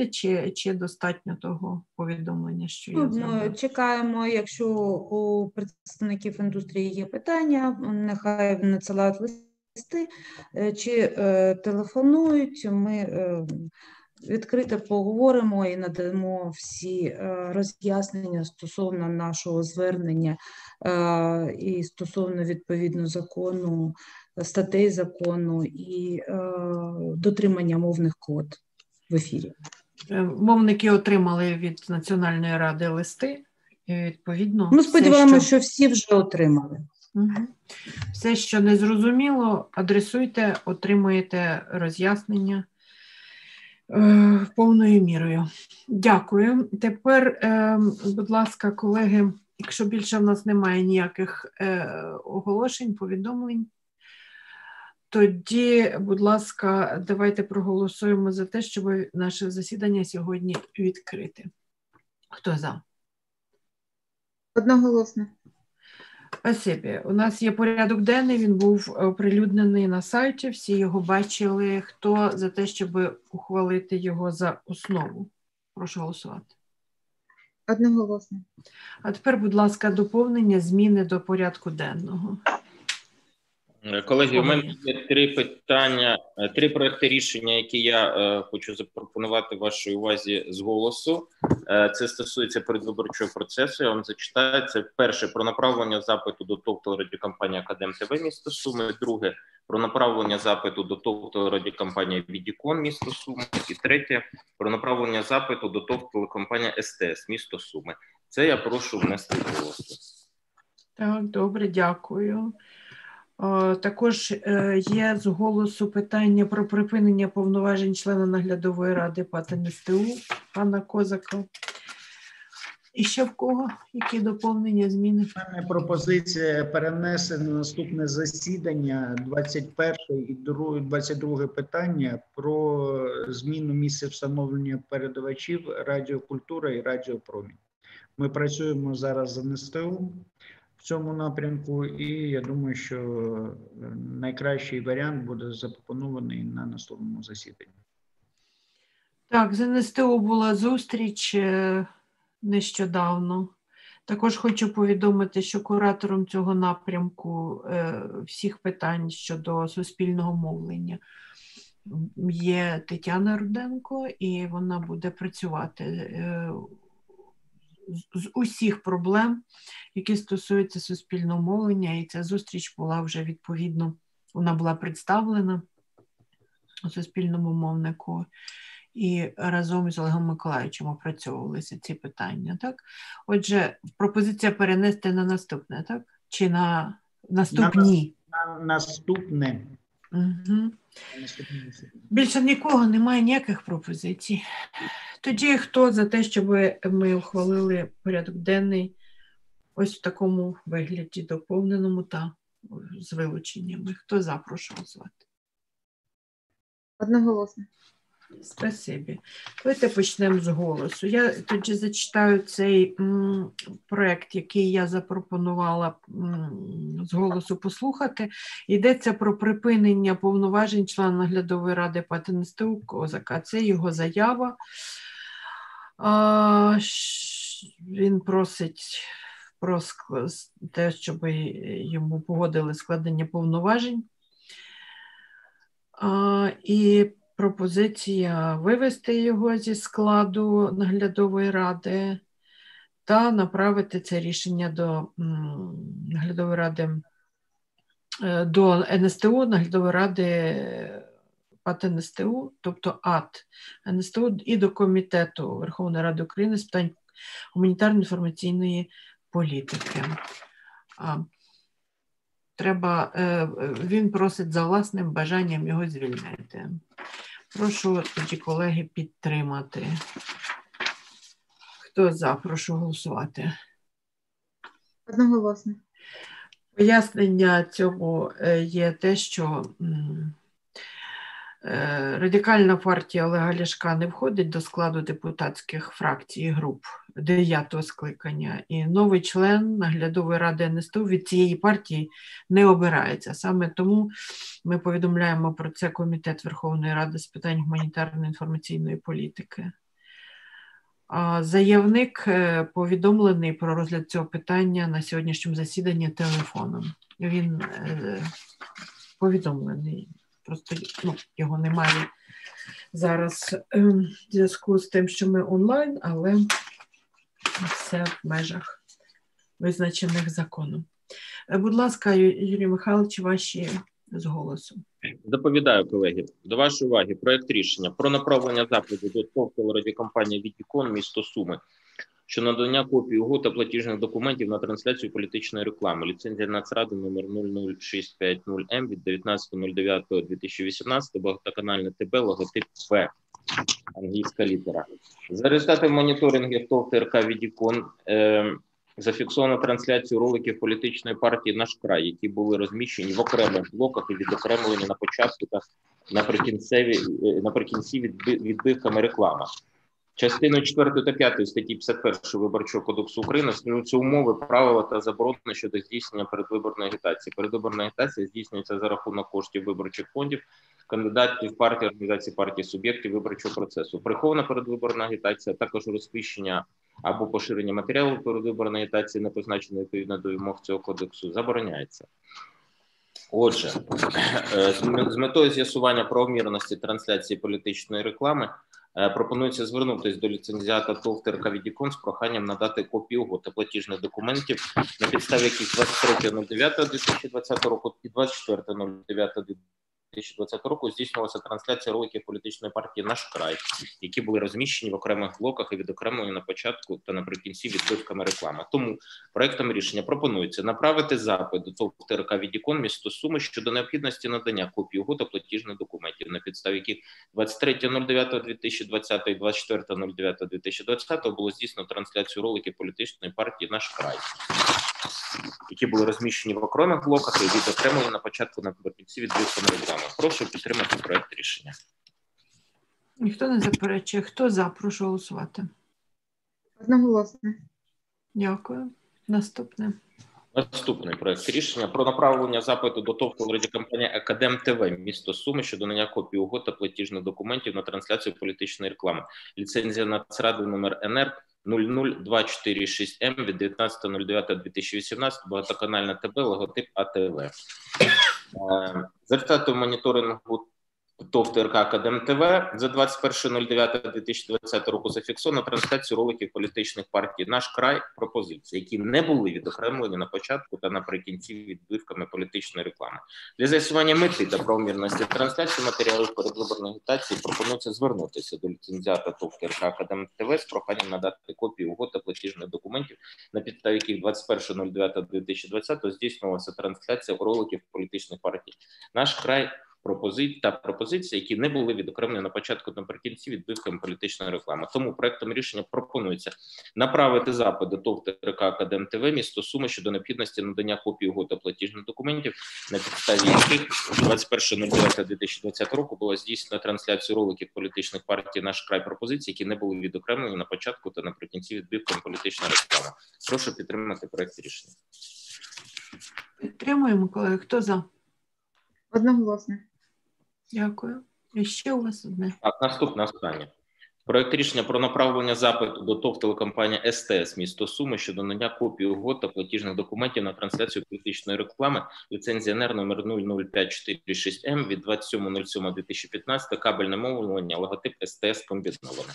голосувати, чи чи достатньо того повідомлення, що я ну, чекаємо, якщо у представників індустрії є питання, нехай надсилають листи е, чи е, телефонують. Ми е, відкрито поговоримо і надамо всі е, роз'яснення стосовно нашого звернення е, і стосовно відповідно закону, статей закону і е, дотримання мовних код в ефірі. Мовники отримали від Національної ради листи. і Відповідно, ми сподіваємося, що... що всі вже отримали. Угу. Все, що не зрозуміло, адресуйте, отримуєте роз'яснення. Е, повною мірою. Дякую. Тепер, е, будь ласка, колеги, якщо більше в нас немає ніяких е, оголошень, повідомлень, тоді, будь ласка, давайте проголосуємо за те, щоб наше засідання сьогодні відкрити. Хто за? Одноголосно. Спасибі. У нас є порядок денний, він був оприлюднений на сайті, всі його бачили. Хто за те, щоб ухвалити його за основу? Прошу голосувати. Одноголосно. А тепер, будь ласка, доповнення зміни до порядку денного. Е, колеги, у мене є три питання, е, три проекти рішення, які я е, хочу запропонувати вашій увазі з голосу. Е, це стосується передвиборчого процесу. Я вам зачитаю. Це перше про направлення запиту до ТОВ телерадіокомпанії Академ ТВ місто Суми. Друге про направлення запиту до ТОВ телерадіокомпанії Відікон місто Суми. І третє про направлення запиту до ТОВ телекомпанія СТС місто Суми. Це я прошу внести голосу. Так, добре, дякую. Також е, є з голосу питання про припинення повноважень члена наглядової ради ПАТ НСТУ пана Козака. І ще в кого? Які доповнення зміни? Мене пропозиція перенести на наступне засідання 21 і 22 питання про зміну місця встановлення передавачів радіокультура і радіопромінь. Ми працюємо зараз з НСТУ в цьому напрямку, і я думаю, що е, найкращий варіант буде запропонований на наступному засіданні. Так, з НСТУ була зустріч е, нещодавно. Також хочу повідомити, що куратором цього напрямку е, всіх питань щодо суспільного мовлення є Тетяна Руденко, і вона буде працювати з усіх проблем, які стосуються суспільного мовлення, і ця зустріч була вже відповідно, вона була представлена у суспільному мовнику. І разом із Олегом Миколаївичем опрацьовувалися ці питання. Так? Отже, пропозиція перенести на наступне, так? Чи на наступні? На, на наступне. Угу. Більше нікого немає ніяких пропозицій. Тоді хто за те, щоб ми ухвалили порядок денний ось в такому вигляді доповненому та з вилученнями? Хто за, прошу голосувати? Одноголосно. Спасибі. Давайте почнемо з голосу. Я тоді зачитаю цей м, проект, який я запропонувала м, з голосу послухати. Йдеться про припинення повноважень члена наглядової ради ПАТНСТУ Козака. Це його заява. А, Він просить про те, щоб йому погодили складення повноважень. А, І пропозиція вивести його зі складу наглядової ради та направити це рішення до наглядової ради е, до НСТУ, наглядової ради ПАТ НСТУ, тобто АТ НСТУ і до Комітету Верховної Ради України з питань гуманітарної інформаційної політики. Треба, е, він просить за власним бажанням його звільнити. Прошу тоді колеги підтримати. Хто за, прошу голосувати. Одноголосно. Пояснення цьому е, є те, що радикальна партія Олега Ляшка не входить до складу депутатських фракцій і груп дев'ятого скликання, і новий член наглядової ради НСТУ від цієї партії не обирається. Саме тому ми повідомляємо про це Комітет Верховної Ради з питань гуманітарної інформаційної політики. Заявник е, повідомлений про розгляд цього питання на сьогоднішньому засіданні телефоном. Він е, повідомлений, просто ну, його немає зараз е, в зв'язку з тим, що ми онлайн, але все в межах визначених законом. Е, Будь ласка, Юрій Михайлович, ваші з голосу. Доповідаю, колеги. До вашої уваги проект рішення про направлення запиту до ТОВ телерадіокомпанії «Вітікон» місто Суми що надання копій угод та платіжних документів на трансляцію політичної реклами. Ліцензія Нацради номер 00650М від 19.09.2018, багатоканальне ТБ, логотип В, англійська літера. За результатами моніторингів ТОВ ТРК «Відікон» е, зафіксовано трансляцію роликів політичної партії «Наш край», які були розміщені в окремих блоках і відокремлені на початку та наприкінцеві е, наприкінці відби- відбивками реклами. Частиною 4 та 5 статті 51 Виборчого кодексу України встановлюються умови, правила та заборони щодо здійснення передвиборної агітації. Передвиборна агітація здійснюється за рахунок коштів виборчих фондів, кандидатів партії, організації партії, суб'єктів виборчого процесу. Прихована передвиборна агітація, також розміщення або поширення матеріалу передвиборної агітації, не позначеної відповідно до вимог цього кодексу, забороняється. Отже, е, з метою з'ясування правомірності трансляції політичної реклами пропонується звернутися до ліцензіата ТОВ «Відікон» з проханням надати копію угод та платіжних документів, на підставі яких 23.09.2020 року і 24.09.2020 року здійснювалася трансляція роликів політичної партії «Наш край», які були розміщені в окремих блоках і відокремлені на початку та наприкінці відбивками реклами. Тому Проектом рішення пропонується направити запит до ТОВ ТРК «Відікон» місто Суми щодо необхідності надання копій угод та платіжних документів, на підставі яких 23.09.2020 і 24.09.2020 було здійснено трансляцію роликів політичної партії «Наш край», які були розміщені в окремих блоках і відокремлені на початку наприкінці відбивками реклами. Прошу підтримати проект рішення. Ніхто не заперечує. Хто за? Прошу голосувати. Одноголосно. Дякую. Наступне. Наступний проект рішення про направлення запиту до ТОВ радіокомпанії Академ ТВ місто Суми щодо надання копії угод та платіжних документів на трансляцію політичної реклами. Ліцензія Нацради номер НР 00246М від 19.09.2018, багатоканальна ТБ, логотип АТВ. Е, За результатом моніторингу ТОВ ТРК Академ ТВ за 21.09.2020 року зафіксовано трансляцію роликів політичних партій «Наш край» пропозиції, які не були відокремлені на початку та наприкінці відбивками політичної реклами. Для з'ясування мети та правомірності трансляції матеріалів передвиборної агітації пропонується звернутися до ліцензіата ТОВ ТРК Академ ТВ з проханням надати копії угод та платіжних документів, на підставі яких 21.09.2020 здійснювалася трансляція роликів політичних партій «Наш край» пропозицій та пропозицій, які не були відокремлені на початку та наприкінці відбивками політичної реклами. Тому проектом рішення пропонується направити запит до ТОВ ТРК Академ ТВ місто Суми щодо необхідності надання копій угод та платіжних документів, на підставі яких 21.09.2020 року була здійснена трансляція роликів політичних партій «Наш край» пропозицій, які не були відокремлені на початку та наприкінці відбивками політичної реклами. Прошу підтримати проект рішення. Підтримуємо, колеги. Хто за? Одноголосно. Дякую. І ще у вас одне. Так, наступне останнє. Проект рішення про направлення запиту до ТОВ телекомпанії СТС місто Суми щодо надання копії угод та платіжних документів на трансляцію політичної реклами ліцензія НР номер 00546М від 27.07.2015 кабельне мовлення логотип СТС комбіноване.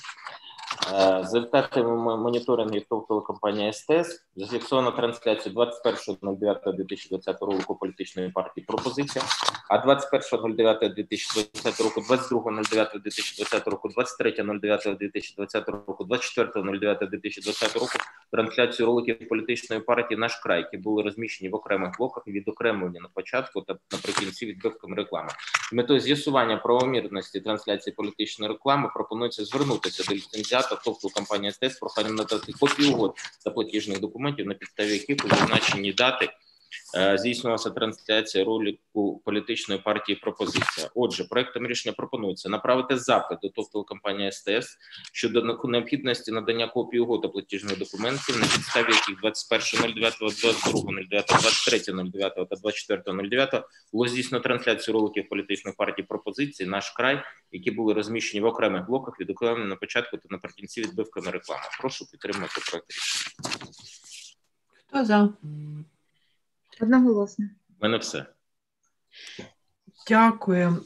Е, За результатами моніторингів ТОВ телекомпанії СТС зафіксовано трансляцію 21.09.2020 року політичної партії пропозиція, а 21.09.2020 року, 22.09.2020 року, 23.09.2020 року, 24.09.2020 року трансляцію роликів політичної партії «Наш край», які були розміщені в окремих блоках і відокремлені на початку та наприкінці відбивками реклами. Метою з'ясування правомірності трансляції політичної реклами пропонується звернутися до ліцензіата ТОВ тобто СТС ТЕС проханням надати копію угод та платіжних документів, на підставі яких у зазначені дати здійснювалася трансляція ролику політичної партії. Пропозиція. Отже, проектом рішення пропонується направити запит до ТОВ телекомпанії СТС щодо необхідності надання копії угод платіжних документів, на підставі яких 21.09, 22.09, 23.09 та 24.09 було здійснено трансляцію роликів політичної партії пропозиції наш край, які були розміщені в окремих блоках, відокремлені на початку та наприкінці відбивками реклами. Прошу підтримати проект рішення. Хто за? Одноголосно. У мене все. Дякую.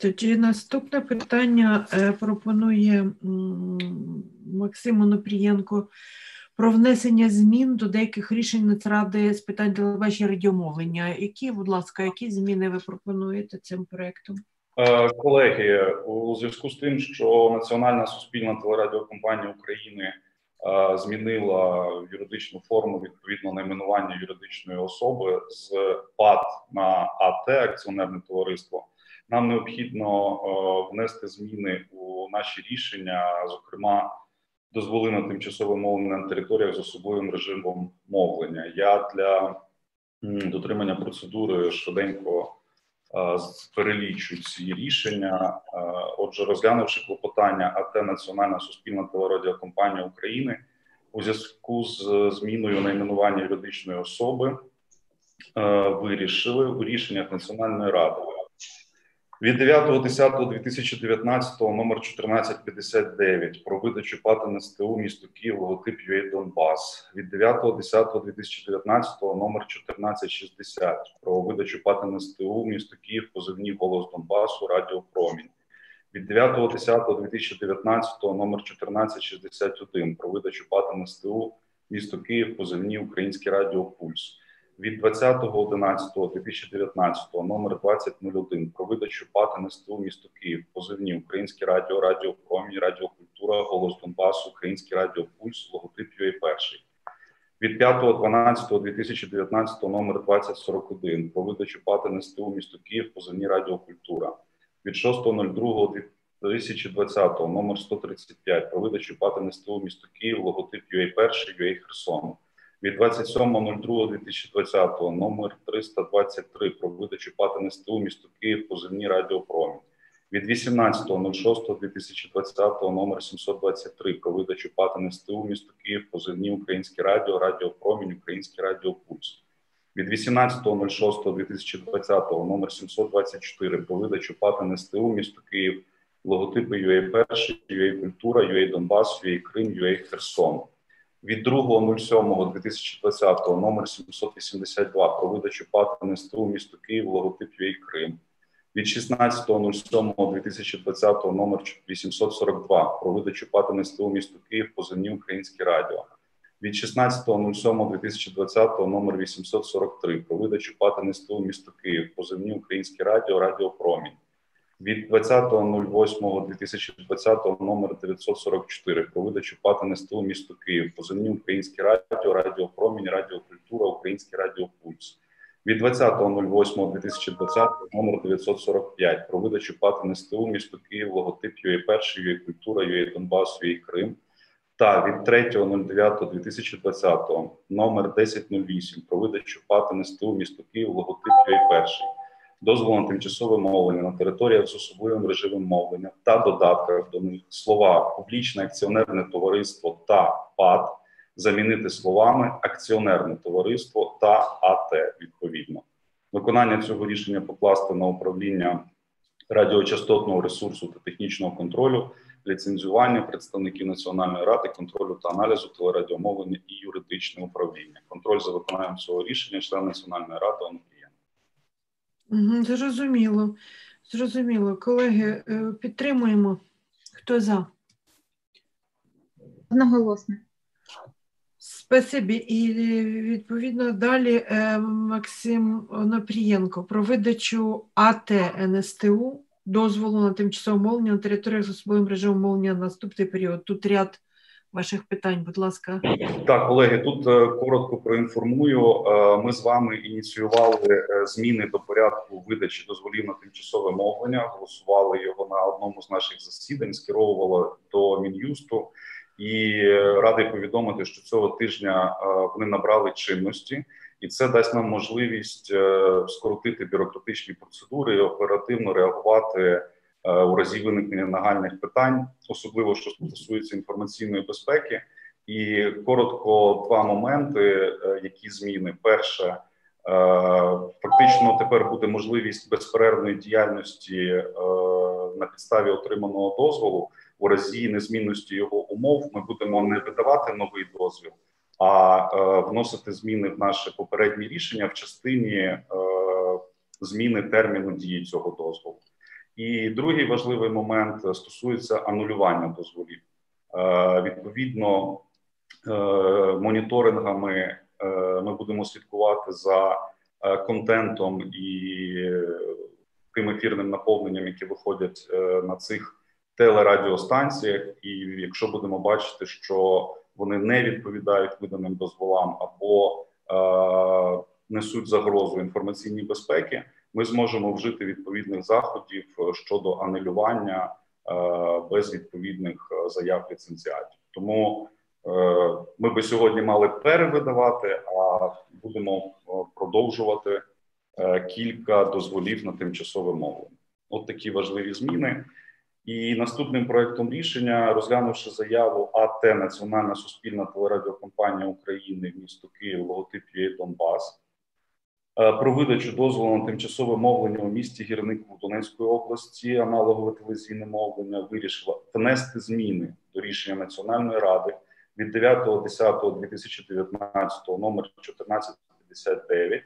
Тоді наступне питання е, пропонує Максим Онопрієнко про внесення змін до деяких рішень Нацради з питань телебачення радіомовлення. Які, будь ласка, які зміни ви пропонуєте цим проектом? Е, Колеги, у зв'язку з тим, що Національна суспільна телерадіокомпанія України змінила юридичну форму відповідно найменування юридичної особи з ПАТ на АТ акціонерне товариство, нам необхідно е, внести зміни у наші рішення, зокрема. Дозволи на тимчасове мовлення на територіях з особливим режимом мовлення. Я для дотримання процедури швиденько е, перелічу ці рішення. Е, Отже, розглянувши клопотання АТ Національна суспільна телерадіокомпанія України у зв'язку з зміною найменування юридичної особи, е, вирішили у рішеннях Національної ради від 9.10.2019 номер 1459 про видачу ПАТ НСТУ місто Київ логотип UA Донбас. Від 9.10.2019 номер 1460 про видачу ПАТ НСТУ місто Київ позивні голос Донбасу Радіо Промінь. Від 9.10.2019 номер 1461 про видачу ПАТ НСТУ місто Київ позивні Українське Радіо Пульс від 20.11.2019 номер 2001 про видачу ПАТ НСТУ місто Київ, позивні Українське радіо, Радіо Промінь, Радіо Культура, Голос Донбасу, Українське Радіо Пульс, логотип UA перший. Від 5.12.2019 номер 2041 про видачу ПАТ НСТУ місто Київ, позивні Радіо Культура. Від 6.02.2020 номер 135 про видачу ПАТ НСТУ місто Київ, логотип UA перший, UA Херсон від 27.02.2020 номер 323 про видачу ПАТ НСТУ місто Київ позивні Радіо Промінь. Від 18.06.2020 номер 723 про видачу ПАТ НСТУ місто Київ позивні Українське радіо, Радіо Промінь, Українське Радіо Пульс. Від 18.06.2020 номер 724 про видачу ПАТ НСТУ місто Київ, логотипи UA Перший, UA Культура, UA Донбас, UA Крим, UA Херсон від 2.07.2020 номер 782 про видачу ПАТ НСТУ місто Київ логотип UA Крим. Від 16.07.2020 номер 842 про видачу ПАТ НСТУ місто Київ позивні Українське радіо. Від 16.07.2020 номер 843 про видачу ПАТ НСТУ місто Київ позивні Українське радіо, Радіо Промінь від 20.08.2020 номер 944 про видачу ПАТ НСТУ місто Київ, позивні Українське радіо, Радіо Промінь, Радіо Культура, Українське Радіо Пульс. Від 20.08.2020 номер 945 про видачу ПАТ НСТУ місто Київ, логотип Перший, UA Культура, UA Донбас, UA Крим. Та від 3.09.2020 номер 1008 про видачу ПАТ НСТУ місто Київ, логотип UA Перший дозволу на тимчасове мовлення на територіях з особливим режимом мовлення та додатках до них слова публічне акціонерне товариство та ПАТ замінити словами акціонерне товариство та АТ відповідно. Виконання цього рішення покласти на управління радіочастотного ресурсу та технічного контролю, ліцензування представників Національної ради, контролю та аналізу телерадіомовлення і юридичне управління. Контроль за виконанням цього рішення член Національної ради зрозуміло. Зрозуміло. Колеги, е, підтримуємо. Хто за? Одноголосно. Спасибі. І відповідно далі е, Максим Онопрієнко про видачу АТ НСТУ дозволу на тимчасове мовлення на територіях з особливим режимом мовлення на наступний період. Тут ряд ваших питань, будь ласка. Так, колеги, тут е, коротко проінформую. Е, Ми з вами ініціювали е, зміни до порядку видачі дозволів на тимчасове мовлення. Голосували його на одному з наших засідань, скеровували до мін'юсту. і радий повідомити, що цього тижня вони набрали чинності, і це дасть нам можливість скоротити бюрократичні процедури і оперативно реагувати у разі виникнення нагальних питань, особливо що стосується інформаційної безпеки. І коротко два моменти, які зміни: перше. Фактично, тепер буде можливість безперервної діяльності на підставі отриманого дозволу у разі незмінності його умов. Ми будемо не видавати новий дозвіл, а вносити зміни в наше попереднє рішення в частині зміни терміну дії цього дозволу. І другий важливий момент стосується анулювання дозволів. Відповідно, моніторингами ми будемо слідкувати за контентом і тим ефірним наповненням, які виходять на цих телерадіостанціях. І якщо будемо бачити, що вони не відповідають виданим дозволам або несуть загрозу інформаційній безпеки, ми зможемо вжити відповідних заходів щодо анулювання без відповідних заяв ліцензіатів. Тому ми би сьогодні мали перевидавати, а будемо продовжувати кілька дозволів на тимчасове мовлення. От такі важливі зміни. І наступним проектом рішення, розглянувши заяву АТ Національна суспільна телерадіокомпанія України в місто Київ, логотип «ЮЕ Донбас, про видачу дозволу на тимчасове мовлення у місті Гірнику Донецької області, аналогове телевізійне мовлення, вирішила внести зміни до рішення Національної ради від 9.10.2019 номер 1459,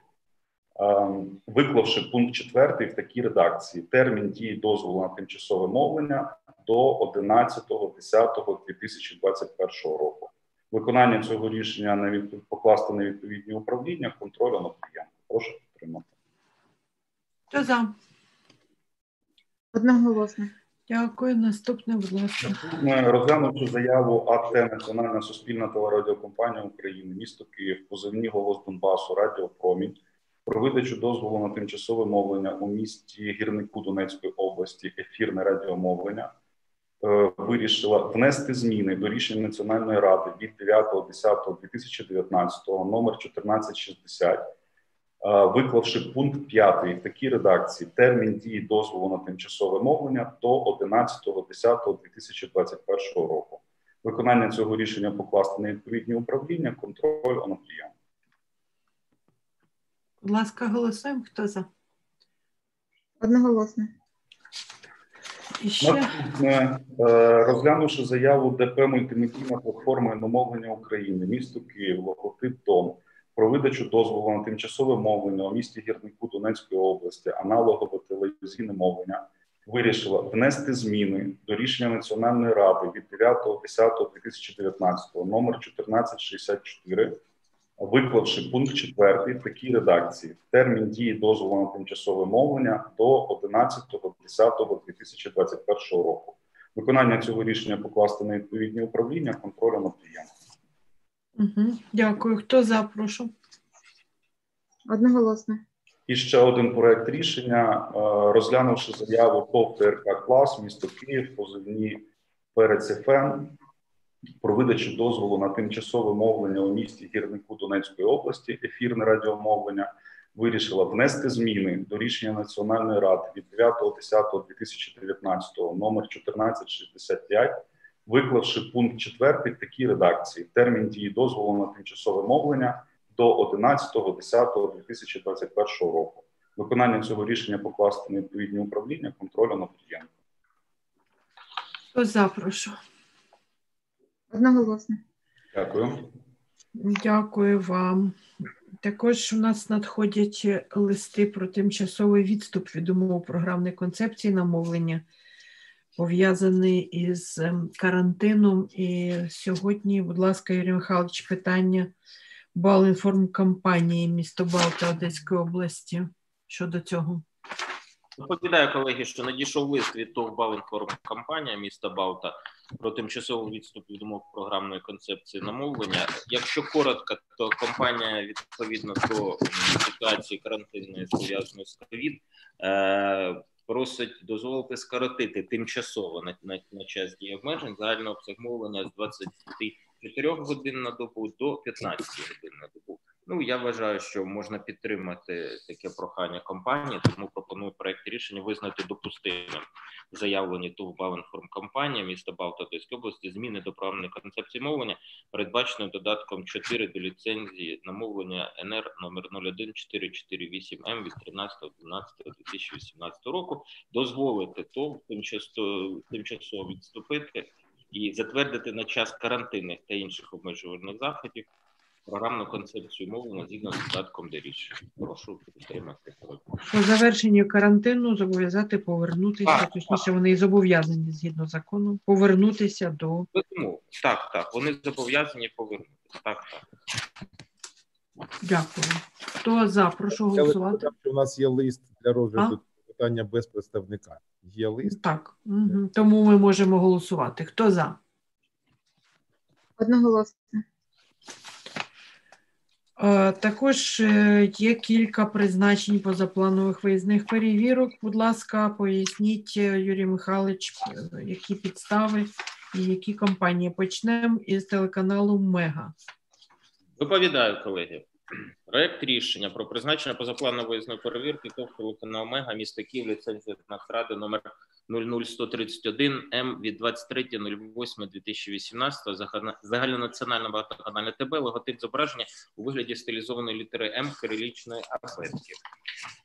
виклавши пункт 4 в такій редакції: термін дії дозволу на тимчасове мовлення до 11.10.2021 року. Виконання цього рішення на відпов... покласти на відповідні управління контролю над клієнтом. Прошу підтримати. Хто за? Одноголосно. Дякую. Наступне, будь ласка. Наступне, розглянувши заяву АТ Національна суспільна телерадіокомпанія України, місто Київ, позивні голос Донбасу, Радіо Промінь про видачу дозволу на тимчасове мовлення у місті Гірнику Донецької області, ефірне радіомовлення, вирішила внести зміни до рішення Національної ради від 9.10.2019 номер 1460, виклавши пункт 5 в такій редакції термін дії дозволу на тимчасове мовлення до 11.10.2021 року. Виконання цього рішення покласти на відповідні управління, контроль оноплієм. Будь ласка, голосуємо. Хто за? Одноголосно. І ще Наступне, розглянувши заяву ДП мультимедійна платформа іномовлення України, місто Київ, логотип ТОМ про видачу дозволу на тимчасове мовлення у місті Гірнику Донецької області, аналогове телевізійне мовлення, вирішила внести зміни до рішення Національної ради від 9.10.2019 номер 1464, виклавши пункт 4 в такій редакції: термін дії дозволу на тимчасове мовлення до 11.10.2021 року. Виконання цього рішення покласти на відповідні управління контролю над клієнтом. Угу. Дякую. Хто за, прошу? Одноголосно. І ще один проект рішення, розглянувши заяву ТОВ ТРК клас місто Київ, позивні перець ФМ про видачу дозволу на тимчасове мовлення у місті Гірнику Донецької області, ефірне радіомовлення, вирішила внести зміни до рішення Національної ради від 9.10.2019 номер 1465, виклавши пункт 4 в такій редакції: термін дії дозволу на тимчасове мовлення до 11.10.2021 року. Виконання цього рішення покласти на відповідні управління контролю над клієнтом. Хто за, прошу? Одноголосно. Дякую. Дякую вам. Також у нас надходять листи про тимчасовий відступ від умов програмної концепції на мовлення, пов'язаний із ем, карантином. І сьогодні, будь ласка, Юрій Михайлович, питання Балінформкомпанії місто Балта Одеської області щодо цього. Доповідаю, колеги, що надійшов лист від ТОВ Балінформкомпанія міста Балта про тимчасовий відступ від умов програмної концепції намовлення. Якщо коротко, то компанія відповідно до ситуації карантинної пов'язаної з ковід просить дозволити скоротити тимчасово на, на, на час дії обмежень загального обсяг мовлення з 24 годин на добу до 15 годин на добу. Ну я вважаю, що можна підтримати таке прохання компанії, тому пропоную проект рішення визнати допустимим заявлені ТУВ Баленформ компанія міста Балта області зміни до правильної концепції мовлення, передбаченою додатком 4 до ліцензії на мовлення НР номер 01448 М від 13.12.2018 року, дозволити ТОВ тимчасово відступити і затвердити на час карантинних та інших обмежувальних заходів програмну концепцію мовлення згідно з додатком до рішення. Прошу підтримати. По завершенню карантину зобов'язати повернутися, Так, точніше, вони і зобов'язані згідно закону повернутися до Тому так, так, вони зобов'язані повернутися. Так, так. дякую. Хто за? Прошу Я голосувати. вважаю, у нас є лист для розгляду А? питання без представника. Є лист. Так, угу. тому ми можемо голосувати. Хто за? Одноголосно. Е, Також е, є кілька призначень позапланових виїзних перевірок. Будь ласка, поясніть, е, Юрій Михайлович, які підстави і які компанії. Почнемо із телеканалу Мега. Доповідаю, колеги. Проект рішення про призначення позапланової перевірки ТОВ телеканал Мега міста Київ, ліцензія Нацради номер 00131 М від 23.08.2018 загальна- загальнонаціональна багатоканальна ТБ, логотип зображення у вигляді стилізованої літери М кирилічної абетки.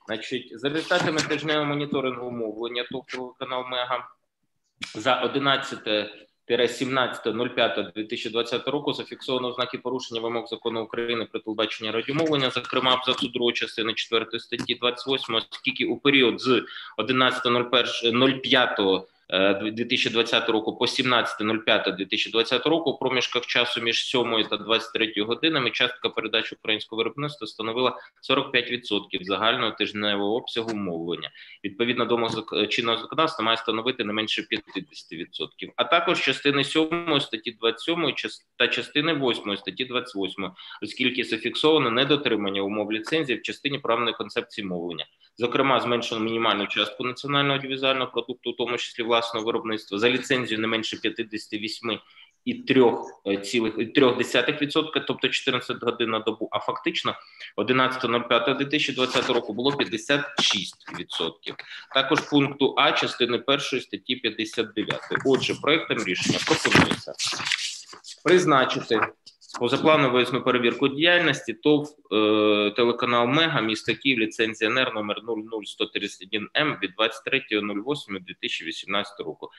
Значить, за результатами тижневого моніторингу мовлення ТОВ телеканал Мега за 11 17.05.2020 року зафіксовано ознаки порушення вимог закону України про телебачення радіомовлення, зокрема абзацу 2 частини 4 статті 28, оскільки у період з 11.05 е, 2020 року по 17.05.2020 року у проміжках часу між 7 та 23 годинами частка передач українського виробництва становила 45% загального тижневого обсягу мовлення. Відповідно до мозок- чинного законодавства має становити не менше 50%. А також частини 7 статті 27 час- та частини 8 статті 28, оскільки зафіксовано недотримання умов ліцензії в частині правної концепції мовлення. Зокрема, зменшено мінімальну частку національного аудіовізуального продукту, у тому числі власного виробництва, за ліцензію не менше 58 і 3,3%, тобто 14 годин на добу, а фактично 11.05.2020 року було 56%. Також пункту А частини першої статті 59. Отже, проектом рішення пропонується призначити позапланову виїзну перевірку діяльності ТОВ е, телеканал Мега міста Київ, ліцензія НР номер 00131 М від 23.08.2018 року.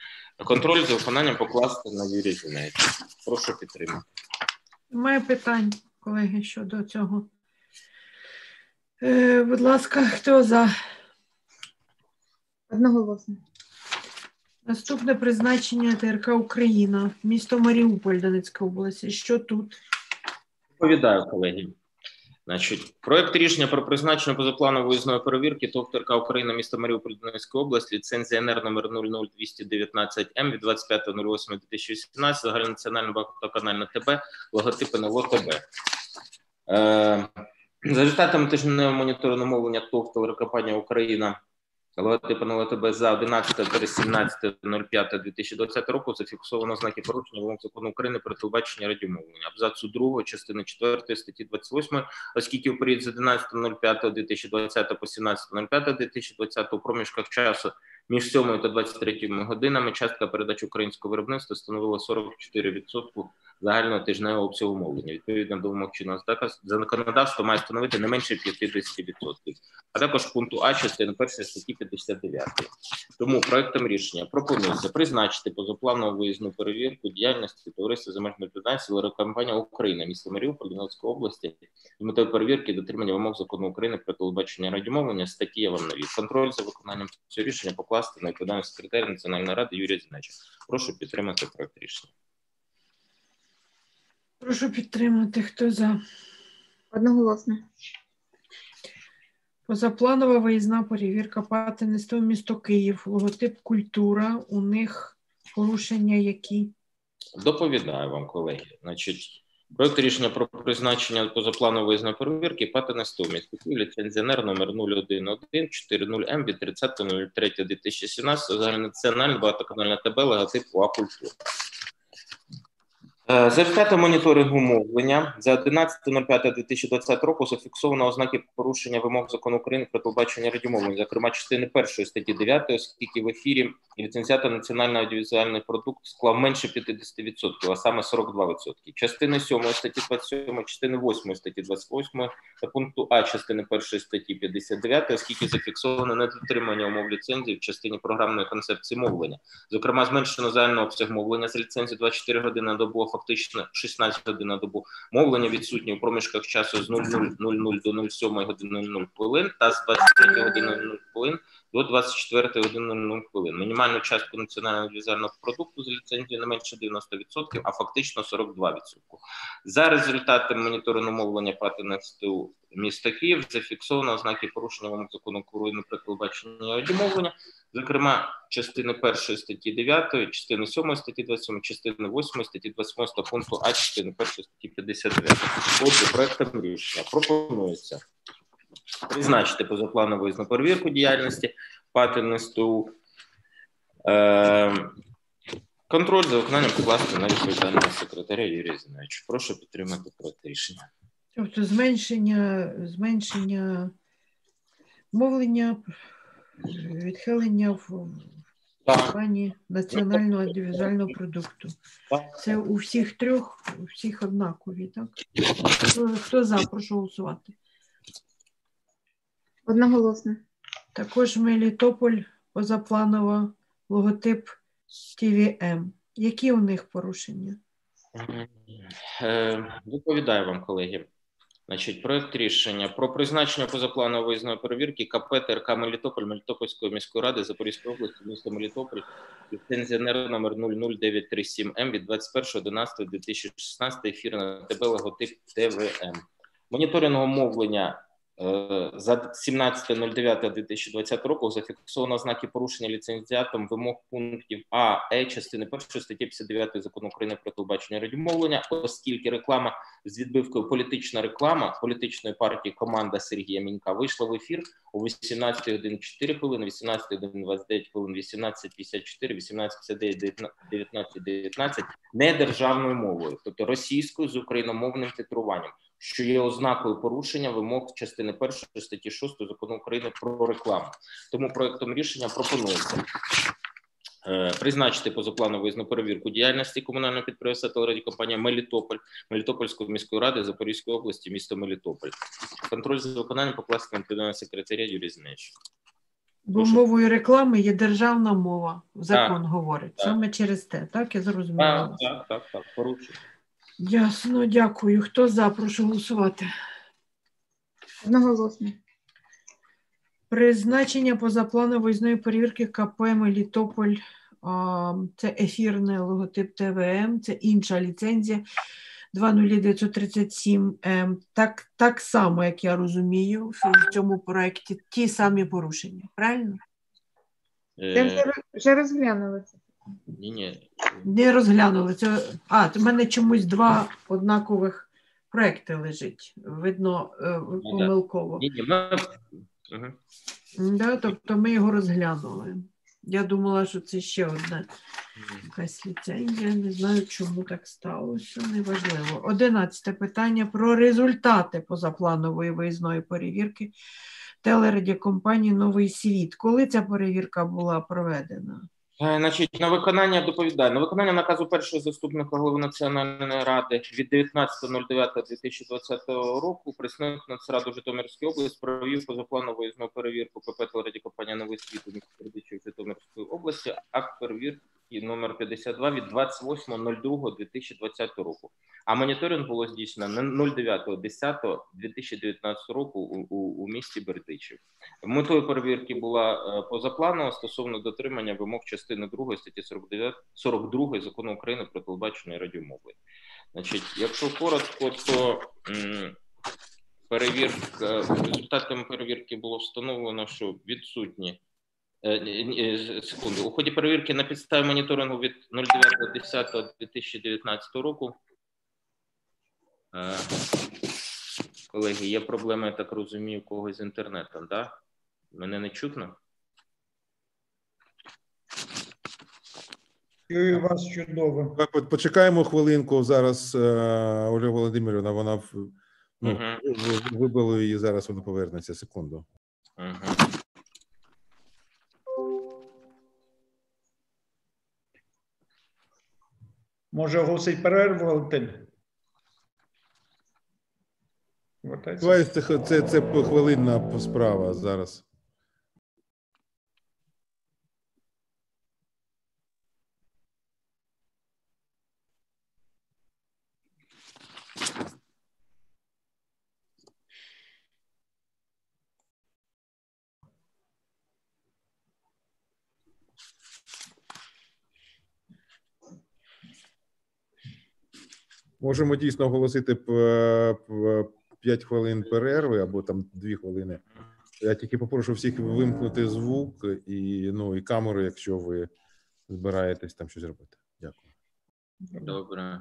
Контроль за виконанням покласти на Юрія Зінець. Прошу підтримати. Немає питань, колеги, щодо цього. Е, будь ласка, хто за? Одноголосно. Наступне призначення ТРК Україна, місто Маріуполь, Донецька область. Що тут? Доповідаю, колеги. Значить, проект рішення про призначення позапланової виїзної перевірки ТОВ ТРК Україна міста Маріуполь Донецької області, ліцензія НР номер 00219 М від 25.08.2018, загальнонаціональна багатоканальна ТБ, логотипи НЛО ТБ. Е, за результатами тижневого моніторингу мовлення ТОВ телекомпанія Україна НЛО ТБ за 11.17.05.2020 року зафіксовано знаки порушення вимог закону України про телебачення радіомовлення. Абзацу 2 частини 4 статті 28, оскільки у період з 11.05.2020 по 17.05.2020 у проміжках часу між 7 та 23 годинами частка передач українського виробництва становила 44% загального тижневого обсягу мовлення. Відповідно до вимог чинного законодавства має становити не менше 50%, а також пункту А частини 1 статті 59. Тому проектом рішення пропонується призначити позапланову виїзну перевірку діяльності товариства земельної відповідальності телекомпанія Україна міста Маріуполь Донецької області з метою перевірки дотримання вимог закону України про телебачення радіомовлення. Статті я вам навів. Контроль за виконанням цього рішення покласти на відповідальність секретаря Національної ради Юрія Зінеча. Прошу підтримати проект рішення. Прошу підтримати. Хто за? Одноголосно. Позапланова виїзна перевірка патенництва місто Київ, логотип культура. У них порушення які? Доповідаю вам, колеги. Значить, Проект рішення про призначення позапланової виїзної пата на. Такий ліцензіонер номер 011-400М від 30.03.2017 загальнонаціональна багатоканальна ТБ логотип УА «Культура». Е, За результатом моніторингу мовлення за 11.05.2020 року зафіксовано ознаки порушення вимог закону України про телебачення радіомовлення, зокрема частини першої статті 9, оскільки в ефірі ліцензіата національний аудіовізуальний продукт склав менше 50%, а саме 42%. Частини 7 статті 27, частини 8 статті 28 та пункту А частини 1 статті 59, оскільки зафіксовано недотримання умов ліцензії в частині програмної концепції мовлення. Зокрема, зменшено загальний обсяг мовлення з ліцензії 24 години на добу, фактично 16 годин на добу. Мовлення відсутнє у проміжках часу з 00.00 до 07 години 00 хвилин та з 23 години 00 хвилин до 24 години 00 хвилин. Мінімальну частку національного візуального продукту з ліцензією не менше 90%, а фактично 42%. За результатами моніторингу мовлення ПАТ НСТУ міста Київ зафіксовано ознаки порушення закону України про телебачення і радіомовлення, зокрема частини 1 статті 9, частини 7 статті 27, частини 8 статті 28 та пункту А частини 1 статті 59. Отже, проектом рішення пропонується призначити позапланову виїзну перевірку діяльності ПАТ НСТУ, е, контроль за виконанням покласти на відповідального секретаря Юрія Зіновича. Прошу підтримати проект рішення. Тобто зменшення, зменшення мовлення, відхилення в плані національного аудіовізуального продукту. Це у всіх трьох, у всіх однакові, так? Хто, хто за, прошу голосувати. Одноголосно. Також Мелітополь позапланова логотип ТВМ. Які у них порушення? Е, Доповідаю вам, колеги. Значить, проект рішення про призначення позапланової виїзної перевірки КП ТРК Мелітополь Мелітопольської міської ради Запорізької області міста Мелітополь ліцензіонер номер 00937М від 21.11.2016 ефірна ТБ логотип ТВМ. Моніторингом мовлення за 17.09.2020 року зафіксовано ознаки порушення ліцензіатом вимог пунктів А, Е частини 1 статті 59 закону України про телебачення радіомовлення, оскільки реклама з відбивкою політична реклама політичної партії команда Сергія Мінька вийшла в ефір о 18 годин 4 хвилини, 18 годин 29 хвилин, 18.54, 18.59, 19.19 не державною мовою, тобто російською з україномовним титруванням, що є ознакою порушення вимог частини 1 статті 6 закону України про рекламу. Тому проектом рішення пропонується е, призначити позапланову виїзну перевірку діяльності комунального підприємства телерадіокомпанія Мелітополь Мелітопольської міської ради Запорізької області, місто Мелітополь. Контроль за виконанням покласти на секретаря Юрій Знич. Бо мовою реклами є державна мова, закон говорить. так. Саме через те, так я зрозуміла. Так, так, так, так, порушую. Ясно, дякую. Хто за, прошу голосувати. Одноголосно. Призначення позапланової виїзної перевірки КП Мелітополь. Це ефірний логотип ТВМ, це інша ліцензія 20937М. Ем, Так, так само, як я розумію, в цьому проєкті ті самі порушення. Правильно? Це вже, Е, вже розглянули це. Ні, ні. Не розглянули. Це... А, в мене чомусь два однакових проекти лежить. Видно, е, помилково. Ні, ні, ми... Да, тобто ми його розглянули. Я думала, що це ще одна якась ліцензія. Не знаю, чому так сталося. Неважливо. Одинадцяте питання про результати позапланової виїзної перевірки телерадіокомпанії Новий світ. Коли ця перевірка була проведена? Е, Значить, на виконання доповідає На виконання наказу першого заступника голови Національної ради від 19.09.2020 року представник Нацраду Житомирської області провів позапланову виїзну перевірку ПП телерадіокомпанія Новий світ у місті Житомирської області, акт перевірки номер 52 від 28.02.2020 року. А моніторинг було здійснено на 09.10.2019 року у, у, у місті Бердичів. Метою перевірки була е, позапланова стосовно дотримання вимог частини 2 статті 49, 42 закону України про телебачення і. Значить, якщо коротко, то перевірка результатами перевірки було встановлено, що відсутні. Е, ні, ні, Секунду. У ході перевірки на підставі моніторингу від 09.10.2019 року Е, Колеги, є проблеми, я так розумію, у когось з інтернетом, так? Мене не чутно? Чую вас чудово. Так, от Почекаємо хвилинку. Зараз е, Ольга Володимирівна, вона в- ну, Мгм. ви- вибило її, зараз вона повернеться. Секунду. Угу. Може оголосить перерву, Валентин? Це, це, це хвилинна справа зараз. Можемо дійсно оголосити 5 хвилин перерви або там 2 хвилини. Я тільки попрошу всіх вимкнути звук і, ну, і камеру, якщо ви збираєтесь там щось робити. Дякую. Добре.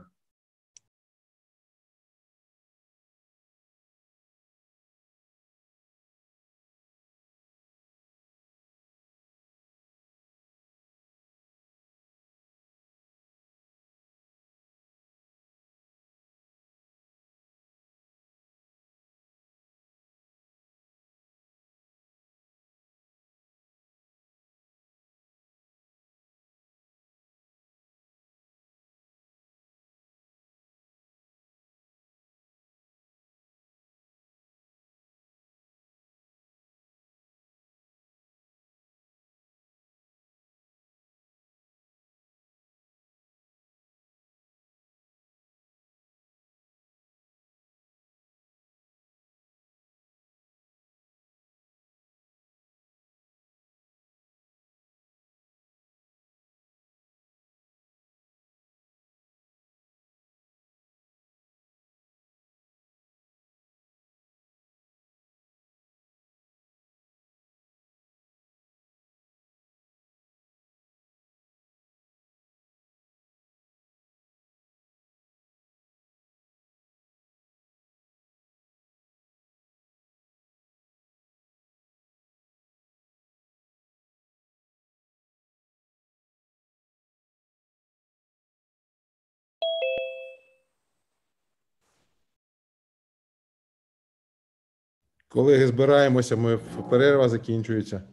Колеги, збираємося. Ми перерва закінчується.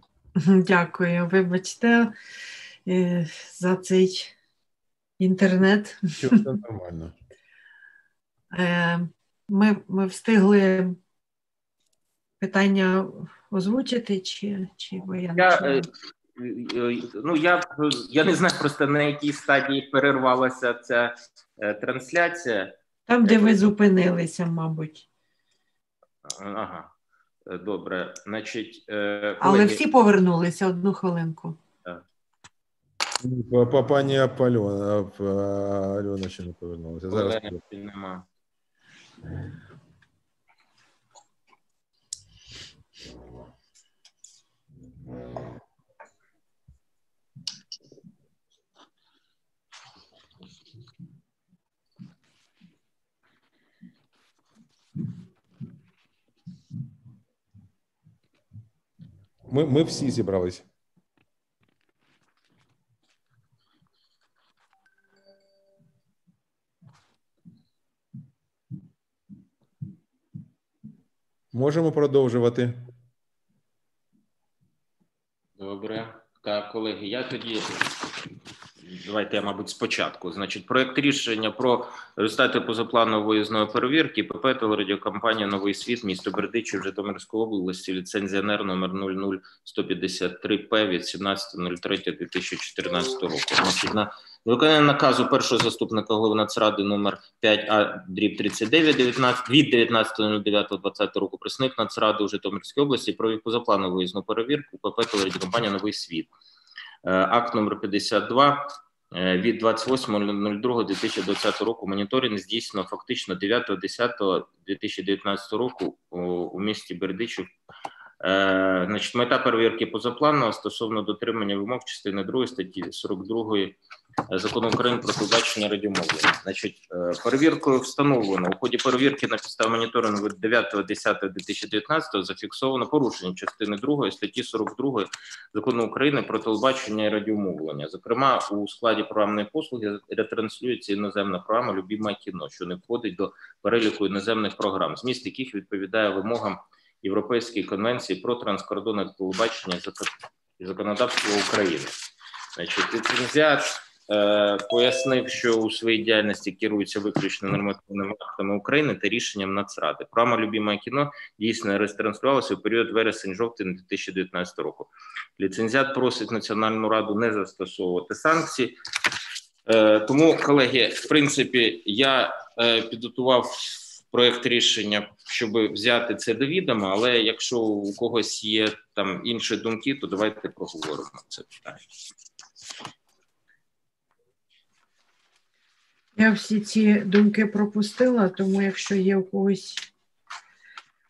Дякую. Вибачте е, за цей інтернет. Що все нормально. Е, Ми, ми встигли питання озвучити, чи, чи ви я Я, е, ну, я, я не знаю просто на якій стадії перервалася ця е, трансляція. Там, де ви зупинилися, мабуть. Ага, добре. Значить, колеги... Але всі повернулися одну хвилинку. Па- Пані Альона, Альона ще не повернулася. Зараз нема. Ми, ми всі зібрались. Можемо продовжувати. Добре. Так, колеги, я тоді. Давайте я, мабуть, спочатку. Значить, проект рішення про результати позапланової виїзної перевірки ПП телерадіокомпанія Новий світ, місто Бердичів, Житомирської області, ліцензіонер номер 00153П від 17.03.2014 року. Значить, на виконання наказу першого заступника голови Нацради номер 5А дріб 39 19 від 19.09.2020 року представник Нацради у Житомирській області провів позапланову виїзну перевірку ПП телерадіокомпанія Новий світ. Е, Акт номер 52 е, від 28.02.2020 року моніторинг здійснено фактично 9.10.2019 року у, місті Бердичів. Е, значить, мета перевірки позапланова стосовно дотримання вимог частини 2 статті 42 е, закону України про телебачення радіомовлення. Значить, е, перевіркою встановлено у ході перевірки на підставі моніторингу від 9.10.2019 зафіксовано порушення частини 2 статті 42 закону України про телебачення і радіомовлення. Зокрема, у складі програмної послуги ретранслюється іноземна програма Любіме кіно, що не входить до переліку іноземних програм, зміст яких відповідає вимогам Європейської конвенції про транскордонне телебачення і зак- і законодавство України. Значить, ліцензіат пояснив, що у своїй діяльності керується виключно нормативними актами України та рішенням Нацради. Програма «Любіме кіно дійсно ретранслювалася у період вересень-жовтень 2019 року. Ліцензіат просить Національну раду не застосовувати санкції. Е, тому, колеги, в принципі, я е, підготував проект рішення, щоб взяти це до відома, але якщо у когось є там інші думки, то давайте проговоримо це питання. Я всі ці думки пропустила, тому якщо є у когось,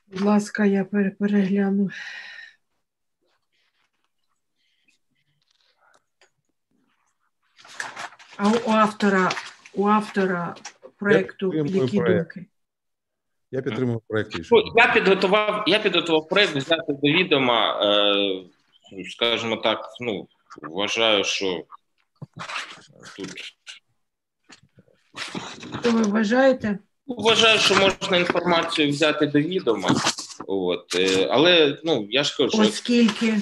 будь ласка, я перегляну. А у автора, у автора проєкту які проект. думки? Я підтримую проект. Ну, я підготував, я підготував проект взяти до відома, е, скажімо так, ну вважаю, що тут Що ви вважаєте? вважаю, що можна інформацію взяти до відома. От, е, але ну я ж кажу, Оскільки,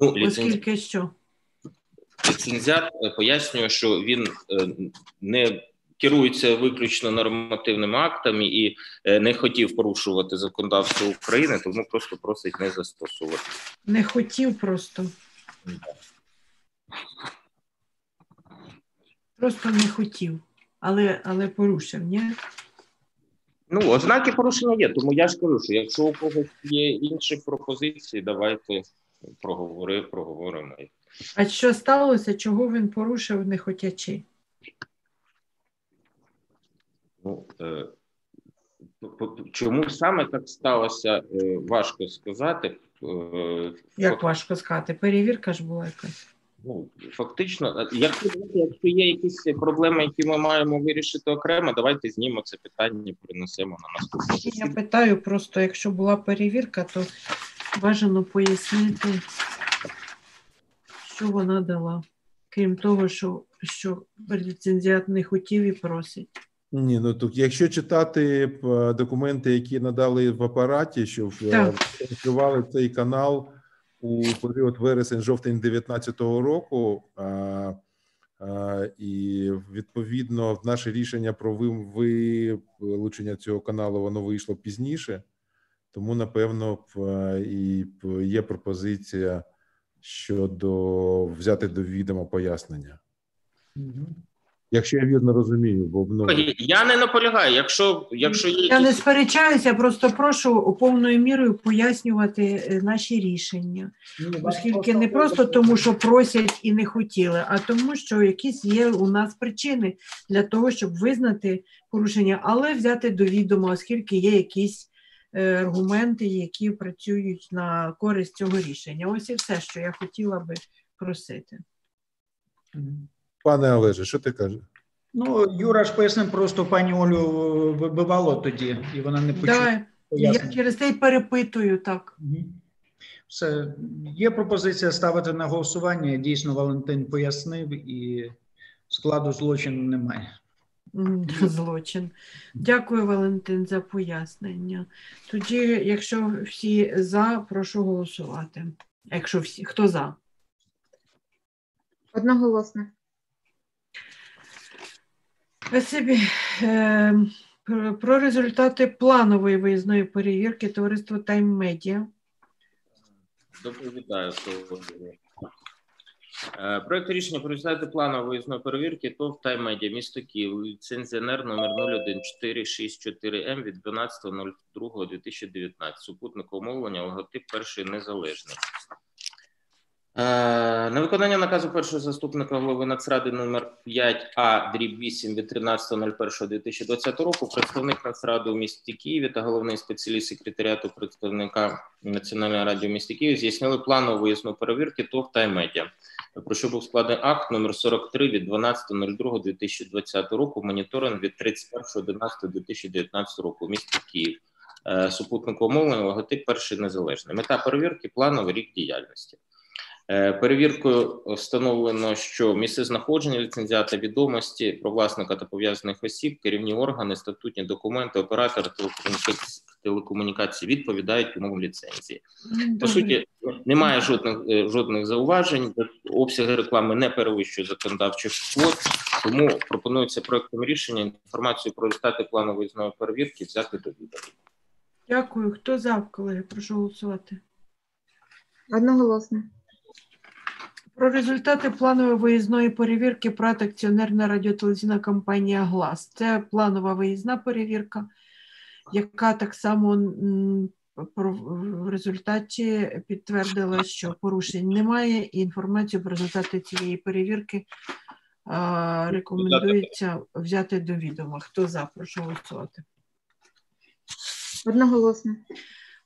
ну, ліцензія оскільки що? ліцензіат е, пояснює, що він е, не керується виключно нормативними актами і не хотів порушувати законодавство України, тому просто просить не застосовувати. Не хотів просто. Просто не хотів, але, але порушив, ні? Ну, ознаки порушення є, тому я ж кажу, що якщо у когось є інші пропозиції, давайте проговори, проговоримо. А що сталося? Чого він порушив, не хотячи? Ну, е, чому саме так сталося, е, важко сказати. Е, Як важко сказати? Перевірка ж була якась. Ну, фактично, е, якщо, якщо є якісь проблеми, які ми маємо вирішити окремо, давайте знімемо це питання і перенесемо на наступне Я питаю просто, якщо була перевірка, то бажано пояснити, що вона дала. Крім того, що, що ліцензіат не хотів і просить. Ні, ну тут, якщо читати е, документи, які надали в апараті, що в- Так. відкривали цей канал у період вересень-жовтень 2019 року, а, і відповідно наше рішення про вилучення цього каналу воно вийшло пізніше, тому напевно і є пропозиція щодо взяти до відома пояснення. Якщо я вірно розумію, бо ну, Я не наполягаю. Якщо, якщо є Я не сперечаюся, просто прошу повною мірою пояснювати е, наші рішення. Оскільки не просто тому, що просять і не хотіли, а тому, що якісь є у нас причини для того, щоб визнати порушення, але взяти до відома, оскільки є якісь е, аргументи, які працюють на користь цього рішення. Ось і все, що я хотіла би просити. Пане Олеже, що ти кажеш? Ну, Юра ж пояснив, просто пані Олю вибивало тоді, і вона не почула. Да, я через те й перепитую так. Все, є пропозиція ставити на голосування. Дійсно, Валентин пояснив, і складу злочину немає. Злочин. Дякую, Валентин, за пояснення. Тоді, якщо всі за, прошу голосувати. Якщо всі, хто за? Одноголосно. Спасибі. Е, про- результати планової виїзної перевірки товариства Time Media. Доповідаю слово. Е, Проект рішення про результати плану виїзної перевірки ТОВ «Таймедіа», місто Київ, ліцензіонер номер 01464М від 12.02.2019. Супутник умовлення, логотип перший незалежний. Е, На виконання наказу першого заступника голови Нацради номер 5А дріб 8 від 13.01.2020 року представник Нацради у місті Києві та головний спеціаліст секретаріату представника Національної ради у місті Києві здійснили планову виїзну перевірки ТОВ та медіа. Про що був складений акт номер 43 від 12.02.2020 року, моніторинг від 31.11.2019 року у місті Київ. Е, Супутникове мовлення, логотип перший незалежний. Мета перевірки плановий рік діяльності. Е, Перевіркою встановлено, що місце знаходження ліцензіата, відомості про власника та пов'язаних осіб, керівні органи, статутні документи, оператори телекомунікації, відповідають умовам ліцензії. По суті, немає жодних е, жодних зауважень. Обсяги реклами не перевищують законодавчих квот, тому пропонується проектом рішення інформацію про результати планової виїзної перевірки взяти до відома. Дякую. Хто за, колеги? Прошу голосувати. Одноголосно. Про результати планової виїзної перевірки ПРАТ акціонерна радіотелевізійна компанія Глас. Це планова виїзна перевірка, яка так само в результаті підтвердила, що порушень немає, і інформацію про результати цієї перевірки рекомендується взяти до відома. Хто за? Прошу голосувати. Одноголосно.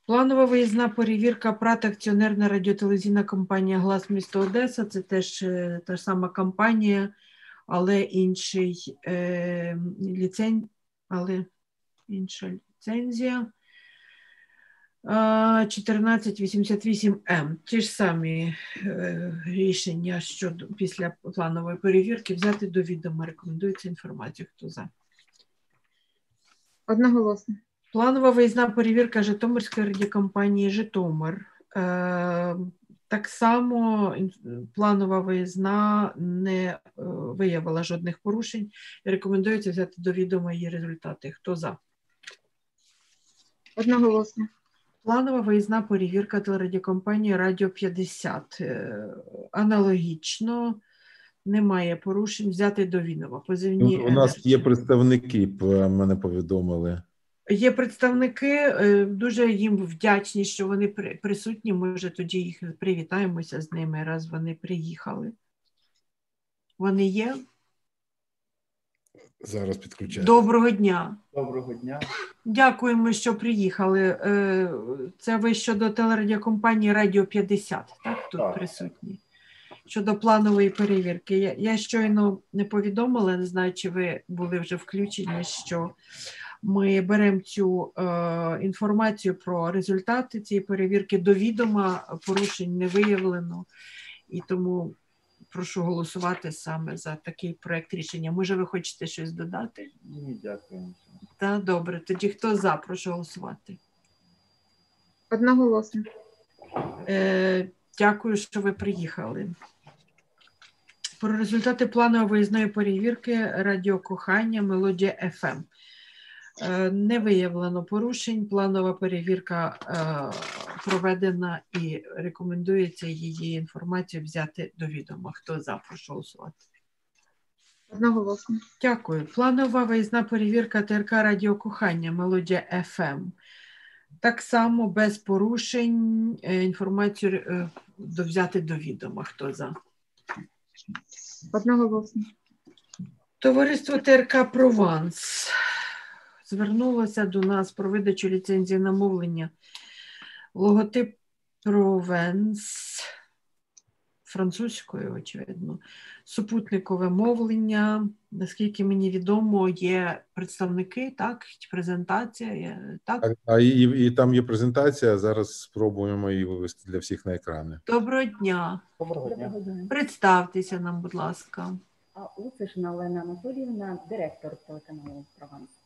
Планова виїзна перевірка ПРАТ акціонерна радіотелевізійна компанія Глас місто Одеса. Це теж е, та ж сама компанія, але інший е, ліцен... але інша ліцензія. 1488М. Ті ж самі е, рішення щодо після планової перевірки взяти до відома. Рекомендується інформацію. Хто за? Одноголосно. Планова виїзна перевірка Житомирської радіокомпанії Житомир. Е, так само планова виїзна не е, виявила жодних порушень. Рекомендується взяти до відома її результати. Хто за? Одноголосно. Планова виїзна перевірка телерадіокомпанії Радіо 50. Е, Аналогічно немає порушень. Взяти до відома. Позивні У нас є представники, мене повідомили. Є представники, е, дуже їм вдячні, що вони при- присутні. Може, тоді їх привітаємося з ними, раз вони приїхали. Вони є. Зараз підключаю. Доброго дня. Доброго дня. Дякуємо, що приїхали. Е, Це ви щодо телерадіокомпанії Радіо 50, так? Тут Так. присутні. Щодо планової перевірки. Я, я щойно не повідомила, не знаю, чи ви були вже включені, що ми беремо цю е, інформацію про результати цієї перевірки до відома, порушень не виявлено, і тому прошу голосувати саме за такий проект рішення. Може, ви хочете щось додати? Ні, дякую. Так, добре. Тоді хто за, прошу голосувати. Одноголосно. Е, дякую, що ви приїхали. Про результати планової виїзної перевірки радіокохання Мелодія ФМ. Е, не виявлено порушень. Планова перевірка е, проведена і рекомендується її інформацію взяти до відома. Хто за, прошу голосувати. Одноголосно. Дякую. Планова виїзна перевірка ТРК Радіокохання Мелодія ФМ. Так само без порушень е, інформацію до- взяти до відома. Хто за? Одноголосно. Товариство ТРК Прованс звернулося до нас про видачу ліцензії на мовлення. Логотип Провенс французькою, очевидно, супутникове мовлення. Наскільки мені відомо, є представники, так, презентація, є, так. А, а і, і там є презентація. Зараз спробуємо її вивести для всіх на екрани. Доброго дня. Доброго дня. Представтеся нам, будь ласка. А Уцишина Олена Анатоліївна, директор телеканалу Прованс.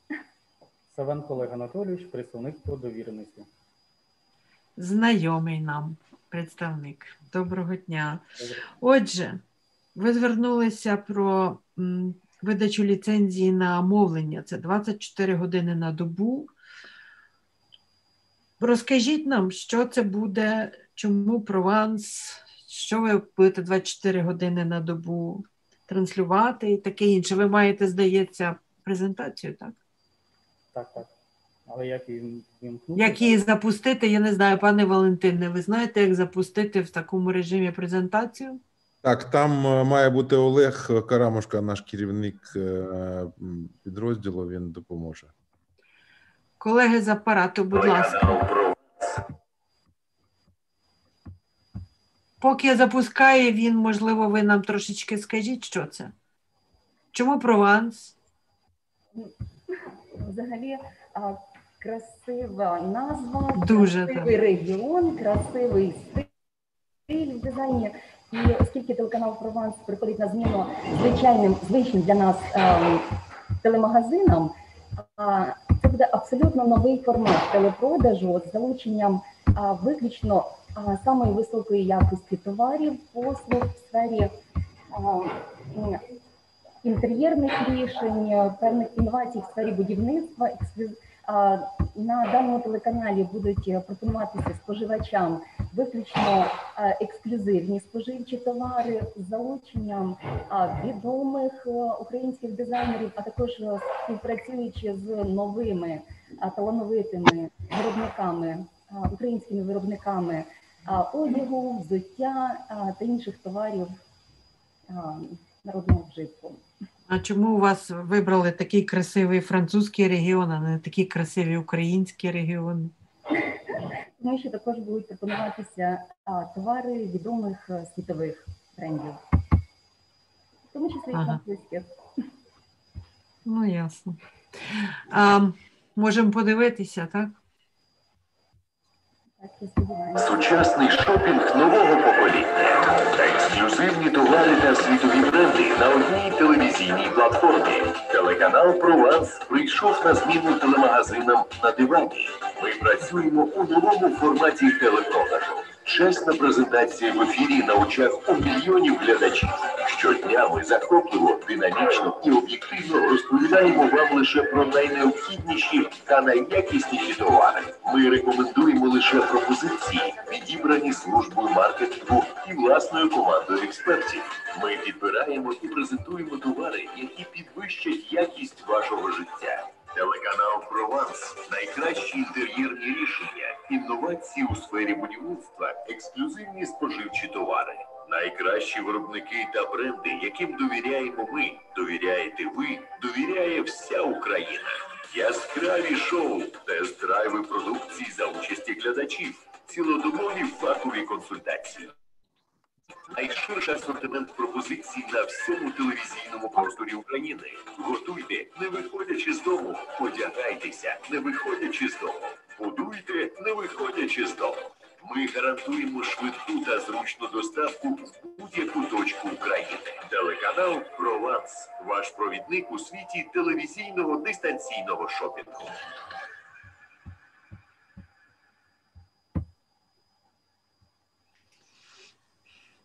Савенко Олег Анатолійович, представник по довіреності. Знайомий нам представник. Доброго дня. Отже, ви звернулися про видачу ліцензії на мовлення. Це 24 години на добу. Розкажіть нам, що це буде, чому прованс, що ви будете 24 години на добу транслювати і таке інше. Ви маєте, здається, презентацію, так? Так, так. Але як її вімкнути? Як її запустити, я не знаю, пане Валентине, ви знаєте, як запустити в такому режимі презентацію? Так, там е, має бути Олег Карамушка, наш керівник е, підрозділу. Він допоможе. Колеги з апарату, будь ласка. Поки запускає він, можливо, ви нам трошечки скажіть, що це? Чому прованс? Взагалі красива назва, Дуже, красивий регіон, красивий стиль в дизайні. І оскільки телеканал Прованс приходить на зміну звичайним, звичним для нас ем, телемагазинам, а, це буде абсолютно новий формат телепродажу з залученням а, виключно а, самої високої якості товарів, послуг в сфері інтер'єрних рішень, певних інновацій в сфері будівництва. На даному телеканалі будуть е, пропонуватися споживачам виключно е, ексклюзивні споживчі товари з залученням відомих е, українських дизайнерів, а також е, співпрацюючи з новими талановитими виробниками, українськими виробниками одягу, взуття та інших товарів народного вжитку. А чому у вас вибрали такий красивий французький регіон, а не такі красиві українські регіони? Тому що також будуть пропонуватися а, товари відомих е, світових брендів, в тому числі і Ага. французьких. Ну, ясно. А, можемо подивитися, так? Сучасний шопінг нового покоління. та Ексклюзивні товари та світові бренди на одній телевізійній платформі. Телеканал Прованс прийшов на зміну телемагазинам на дивані. Ми працюємо у новому форматі телепродажу. Чесна презентація в ефірі на очах у мільйонів глядачів. Щодня ми захопливо, динамічно і об'єктивно розповідаємо вам лише про найнеобхідніші та найякісніші товари. Ми рекомендуємо лише пропозиції, підібрані службою маркетингу і власною командою експертів. Ми підбираємо і презентуємо товари, які підвищать якість вашого життя. Телеканал Прованс найкращі інтер'єрні рішення, інновації у сфері будівництва, ексклюзивні споживчі товари. Найкращі виробники та бренди, яким довіряємо ми, довіряєте ви, довіряє вся Україна. Яскраві шоу, тест-драйви продукції за участі глядачів, цілодобові фахові консультації. Найширший асортимент пропозицій на всьому телевізійному просторі України. Готуйте, не виходячи з дому. Одягайтеся, не виходячи з дому. Будуйте, не виходячи з дому. Ми гарантуємо швидку та зручну доставку в будь-яку точку України. Телеканал Прованс. Ваш провідник у світі телевізійного дистанційного шопінгу.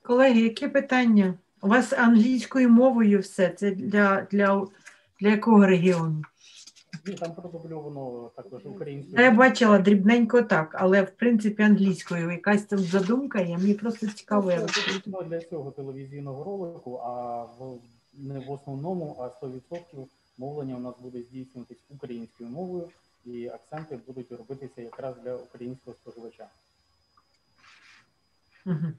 Колеги, які питання? У вас англійською мовою все. Це для, для, для якого регіону? Ні, там продубльовано також українською. Я бачила дрібненько так, але в принципі англійською якась там задумка є. Мені просто цікаво. Це це. для цього телевізійного ролику, а в не в основному, а 100% мовлення у нас буде здійснюватись українською мовою, і акценти будуть робитися якраз для українського споживача. Мгм.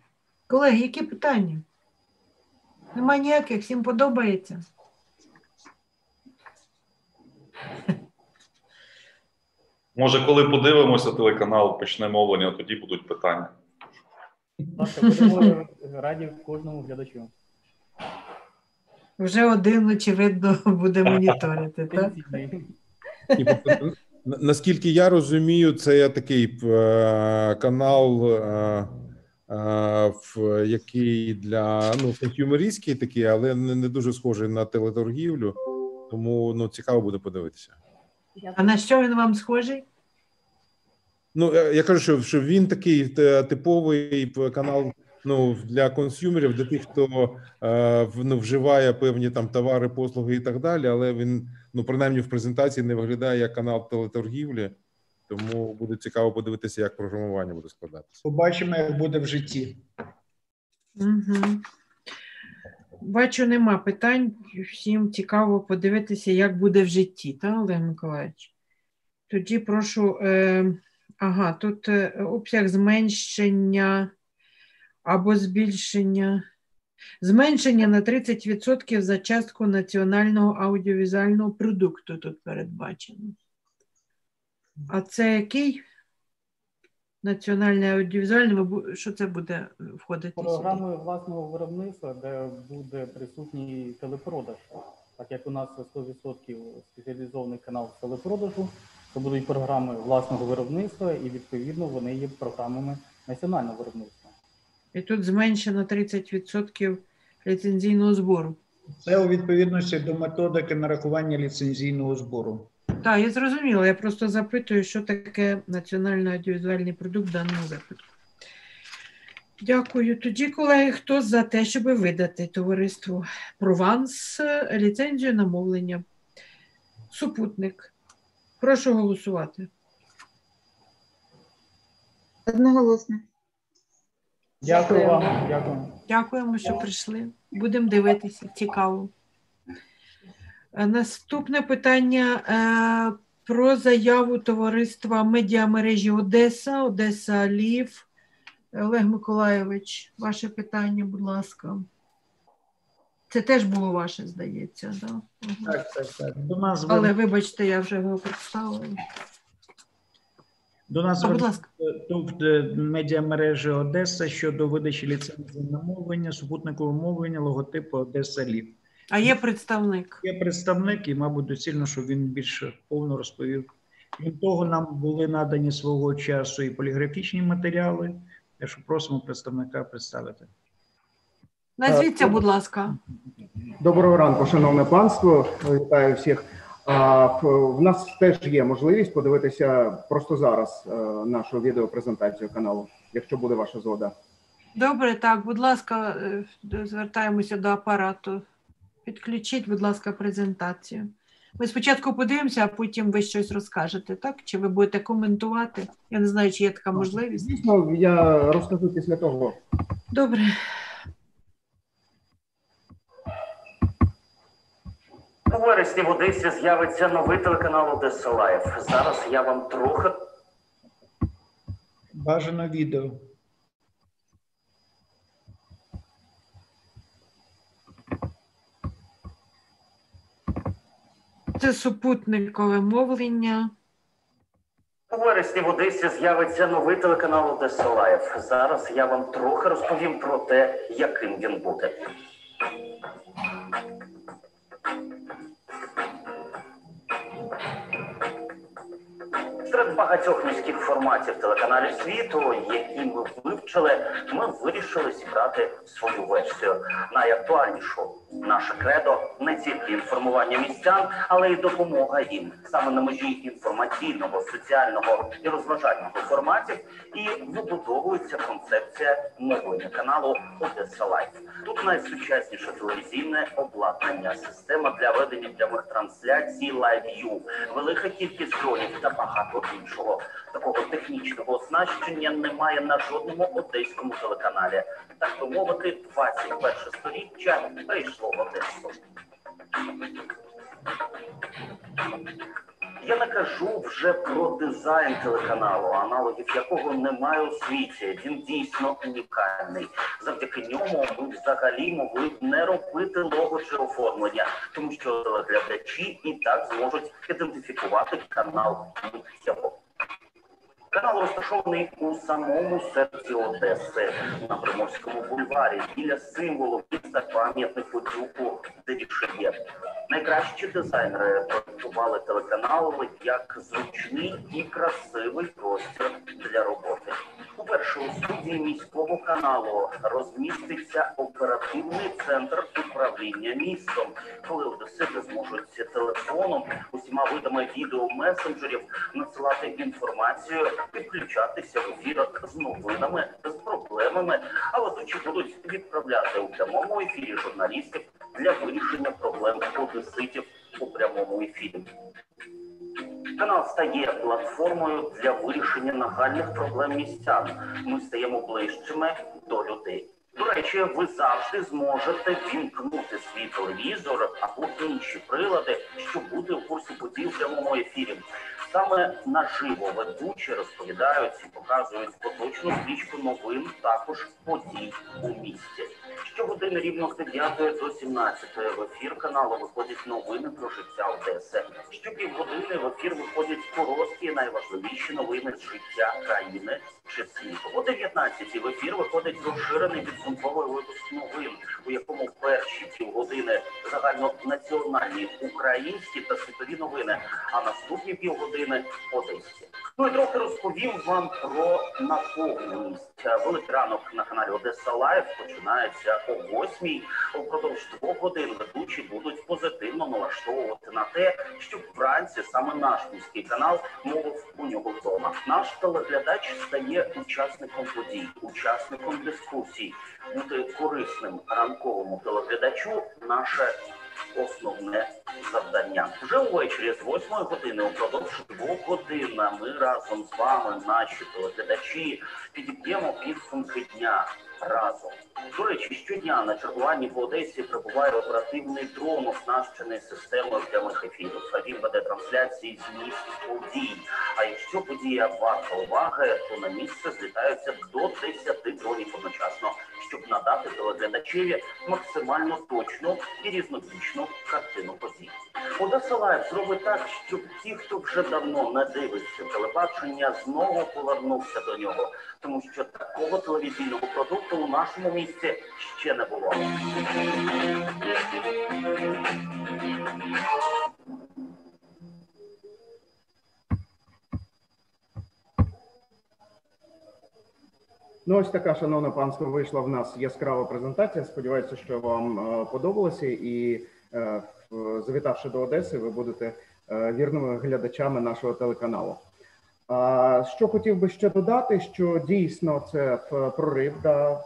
Колеги, які питання? Нема ніяких, всім подобається. Може, коли подивимося телеканал, почне мовлення, тоді будуть питання. Ласка, будемо раді кожному глядачу. Вже один, очевидно, буде моніторити. Так? Наскільки я розумію, це такий е, канал, е, в- який для ну, консюмерістський такий, але не, не дуже схожий на телеторгівлю. Тому ну, цікаво буде подивитися. А на що він вам схожий? Ну, е, я кажу, що, що він такий е, типовий канал ну, для консюмерів, для тих, хто е, ну, вживає певні там товари, послуги і так далі. Але він, ну, принаймні, в презентації не виглядає як канал телеторгівлі. Тому буде цікаво подивитися, як програмування буде складатися. Побачимо, як буде в житті. Угу. Бачу, нема питань. Всім цікаво подивитися, як буде в житті, так, Олег Миколаївич? Тоді прошу, е, ага, тут е, обсяг зменшення або збільшення. Зменшення на 30% за частку національного аудіовізуального продукту тут передбачено. А це який? Національний аудіовізуальний, що це буде входити? Програмою власного виробництва, де буде присутній телепродаж. Так як у нас 100% спеціалізований канал телепродажу, то будуть програми власного виробництва, і відповідно вони є програмами національного виробництва. І тут зменшено 30% ліцензійного збору. Це у відповідності до методики нарахування ліцензійного збору. Так, я зрозуміла. Я просто запитую, що таке національний аудіовізуальний продукт в даному випадку. Дякую. Тоді, колеги, хто за те, щоб видати товариству Прованс ліцензію на мовлення? Супутник. Прошу голосувати. Одноголосно. Дякую вам. Дякую. Дякуємо, що прийшли. Будемо дивитися. Цікаво. Е, Наступне питання е, про заяву товариства медіамережі Одеса, Одеса Лів. Олег Миколайович, ваше питання, будь ласка. Це теж було ваше, здається, да? Так, так, так. До нас Але вибачте, я вже його представила. До нас А, будь звернувся тут е, медіамережі Одеса щодо видачі ліцензії на мовлення, супутникового мовлення, логотипу Одеса Лів. А є представник. Є представник, і, мабуть, доцільно, щоб він більше повно розповів. Крім того, нам були надані свого часу і поліграфічні матеріали. Так що просимо представника представити. Назвіться, будь ласка. Доброго ранку, шановне панство. Вітаю всіх. А, в- В нас теж є можливість подивитися просто зараз е, нашу відеопрезентацію каналу, якщо буде ваша згода. Добре, так, будь ласка, е, звертаємося до апарату. Підключіть, будь ласка, презентацію. Ми спочатку подивимося, а потім ви щось розкажете, так? Чи ви будете коментувати? Я не знаю, чи є така можливість. Звісно, я розкажу після того. Добре. У вересні в Одесі з'явиться новий телеканал Одеса Live. Зараз я вам трохи Бажано відео. Це супутникове мовлення. у вересні в Одесі з'явиться новий телеканал Одеса Live. Зараз я вам трохи розповім про те, яким він буде. Серед багатьох міських форматів телеканалів світу, які ми вивчили, ми вирішили зібрати свою версію. Найактуальнішу наше кредо не тільки інформування містян, але й допомога їм саме на межі інформаційного, соціального і розважального форматів. І вибудовується концепція новини каналу Одеса Live. Тут найсучасніше телевізійне обладнання, система для ведення прямих трансляцій, LiveU, велика кількість дронів та багато іншого. Такого технічного оснащення немає на жодному одеському телеканалі. Так би мовити, 21 сторіччя прийшло в Одесу. Я не кажу вже про дизайн телеканалу, аналогів якого немає у світі. Він дійсно унікальний. Завдяки ньому ми взагалі могли б не робити лого чи оформлення, тому що телеглядачі і так зможуть ідентифікувати канал. Канал розташований у самому серці Одеси на Приморському бульварі біля символу міста пам'ятник Подюку Дерішев'є. Найкращі дизайнери проєктували телеканал як зручний і красивий простір для роботи. Уперше у студії міського каналу розміститься оперативний центр управління містом, коли одесити зможуть телефоном усіма видами відеомесенджерів надсилати інформацію, підключатися в ефірах з новинами, з проблемами, а ведучі будуть відправляти у прямому ефірі журналістів для вирішення проблем одеситів у прямому ефірі. Канал стає платформою для вирішення нагальних проблем містян. Ми стаємо ближчими до людей. До речі, ви завжди зможете вімкнути свій телевізор або інші прилади, щоб бути в курсі подій в прямому ефірі. Саме наживо ведучі розповідають і показують поточну стрічку новин, також подій у місті. Щогодини рівно з 9 до 17 в ефір каналу виходять новини про життя Одеси. Щопівгодини в ефір виходять короткі, найважливіші новини з життя країни чи світу. О 19 в ефір виходить розширений підсумковий випуск новин, у якому перші півгодини загальнонаціональні українські та світові новини, а наступні півгодини одеські. Ну і трохи розповім вам про наповненість. Великий ранок на каналі Одеса Live починається о 8 Упродовж двох годин ведучі будуть позитивно налаштовувати на те, щоб вранці саме наш міський канал мовив у нього вдома. Наш телеглядач стає учасником подій, учасником дискусій. Бути корисним ранковому телеглядачу наше основне завдання. Вже увечері з 8 години упродовж двох годин ми разом з вами, наші телеглядачі, підіб'ємо підсумки дня разом. До речі, щодня на чергуванні по Одесі прибуває оперативний дрон, оснащений системою прямих ефірів. Він веде трансляції з місць подій. А якщо подія варта уваги, то на місце злітаються до 10 дронів одночасно, щоб надати телеглядачеві максимально точну і різнобічну картину подій. Одеса Лайв зробить так, щоб ті, хто вже давно не дивиться телебачення, знову повернувся до нього, тому що такого телевізійного продукту у нашому місті ще не було. Ну, ось така, шановне панство, вийшла в нас яскрава презентація. Сподіваюся, що вам е, подобалося, і е, завітавши до Одеси, ви будете е, вірними глядачами нашого телеканалу. Що хотів би ще додати, що дійсно це е, прорив да, е,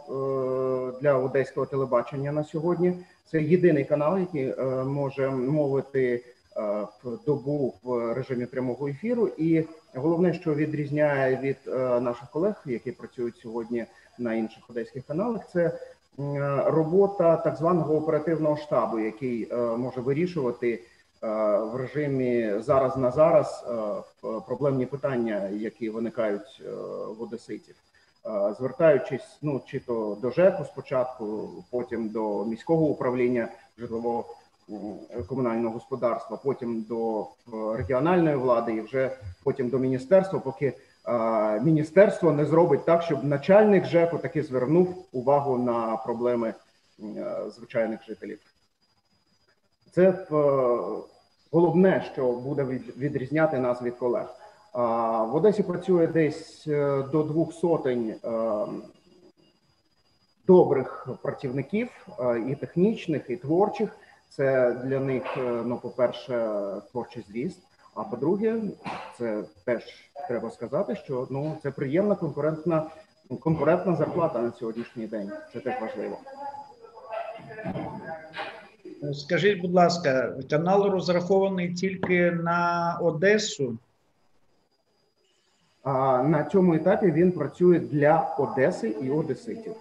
для одеського телебачення на сьогодні. Це єдиний канал, який е, може мовити в добу в режимі прямого ефіру. І головне, що відрізняє від наших колег, які працюють сьогодні на інших одеських каналах, це робота так званого оперативного штабу, який може вирішувати в режимі зараз на зараз е, проблемні питання, які виникають е, в одеситів. Е, Звертаючись ну чи то до ЖЕКу спочатку, потім до міського управління житлового комунального господарства, потім до е, регіональної влади, і вже потім до міністерства, поки е, міністерство не зробить так, щоб начальник ЖЕКу таки звернув увагу на проблеми е, звичайних жителів. Це е, головне, що буде від- відрізняти нас від колег. В Одесі працює десь е, до двох сотень е, добрих працівників е, і технічних, і творчих. Це для них, ну, по-перше, творчий зріст. А по-друге, це теж треба сказати, що ну це приємна конкурентна конкурентна зарплата на сьогоднішній день. Це теж важливо. Скажіть, будь ласка, канал розрахований тільки на Одесу. А на цьому етапі він працює для Одеси і Одеситів.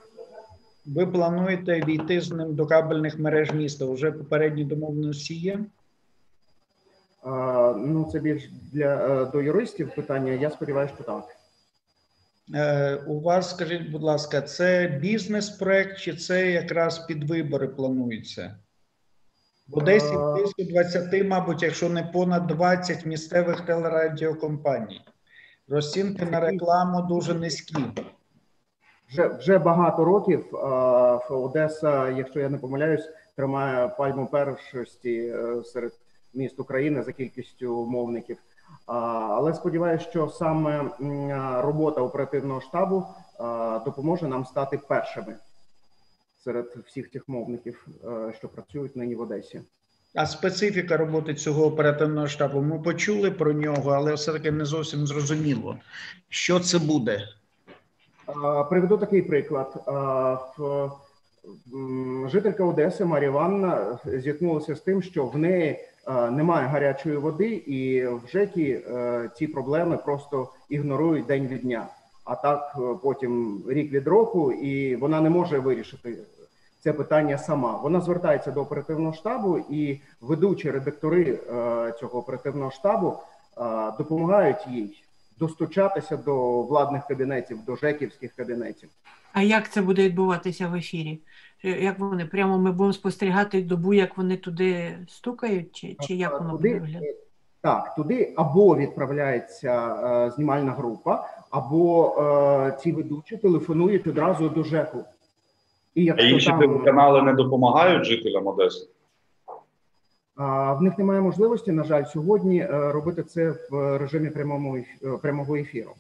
Ви плануєте війти з ним до кабельних мереж міста? Уже попередні домовленості є? А, ну це більш для е, до юристів питання. Я сподіваюся, що так. Е, у вас, скажіть, будь ласка, це бізнес-проект чи це якраз під вибори планується? В Одесі близько 20, мабуть, якщо не понад 20 місцевих телерадіокомпаній. Розцінки на рекламу дуже низькі. Вже вже багато років Одеса, якщо я не помиляюсь, тримає пальму першості е, серед міст України за кількістю мовників. Але сподіваюся, що саме робота оперативного штабу допоможе нам стати першими серед всіх тих мовників, е, що працюють нині в Одесі. А специфіка роботи цього оперативного штабу ми почули про нього, але все-таки не зовсім зрозуміло, що це буде. Приведу такий приклад. М, Жителька Одеси Марія Івановна зіткнулася з тим, що в неї немає гарячої води, і в ЖЕКі е, ці проблеми просто ігнорують день від дня. А так е, потім рік від року, і вона не може вирішити це питання сама. Вона звертається до оперативного штабу, і ведучі редактори е, цього оперативного штабу допомагають їй достучатися до владних кабінетів, до жеківських кабінетів. А як це буде відбуватися в ефірі? Е, Як вони прямо ми будемо спостерігати добу, як вони туди стукають, чи, чи як воно буде виглядати? так, туди або відправляється е, знімальна група, або е, ці ведучі телефонують одразу до ЖЕКу. І А інші там телеканали не допомагають жителям Одеси. а, в них немає можливості, на жаль, сьогодні е, робити це в режимі прямому е, прямого ефіру.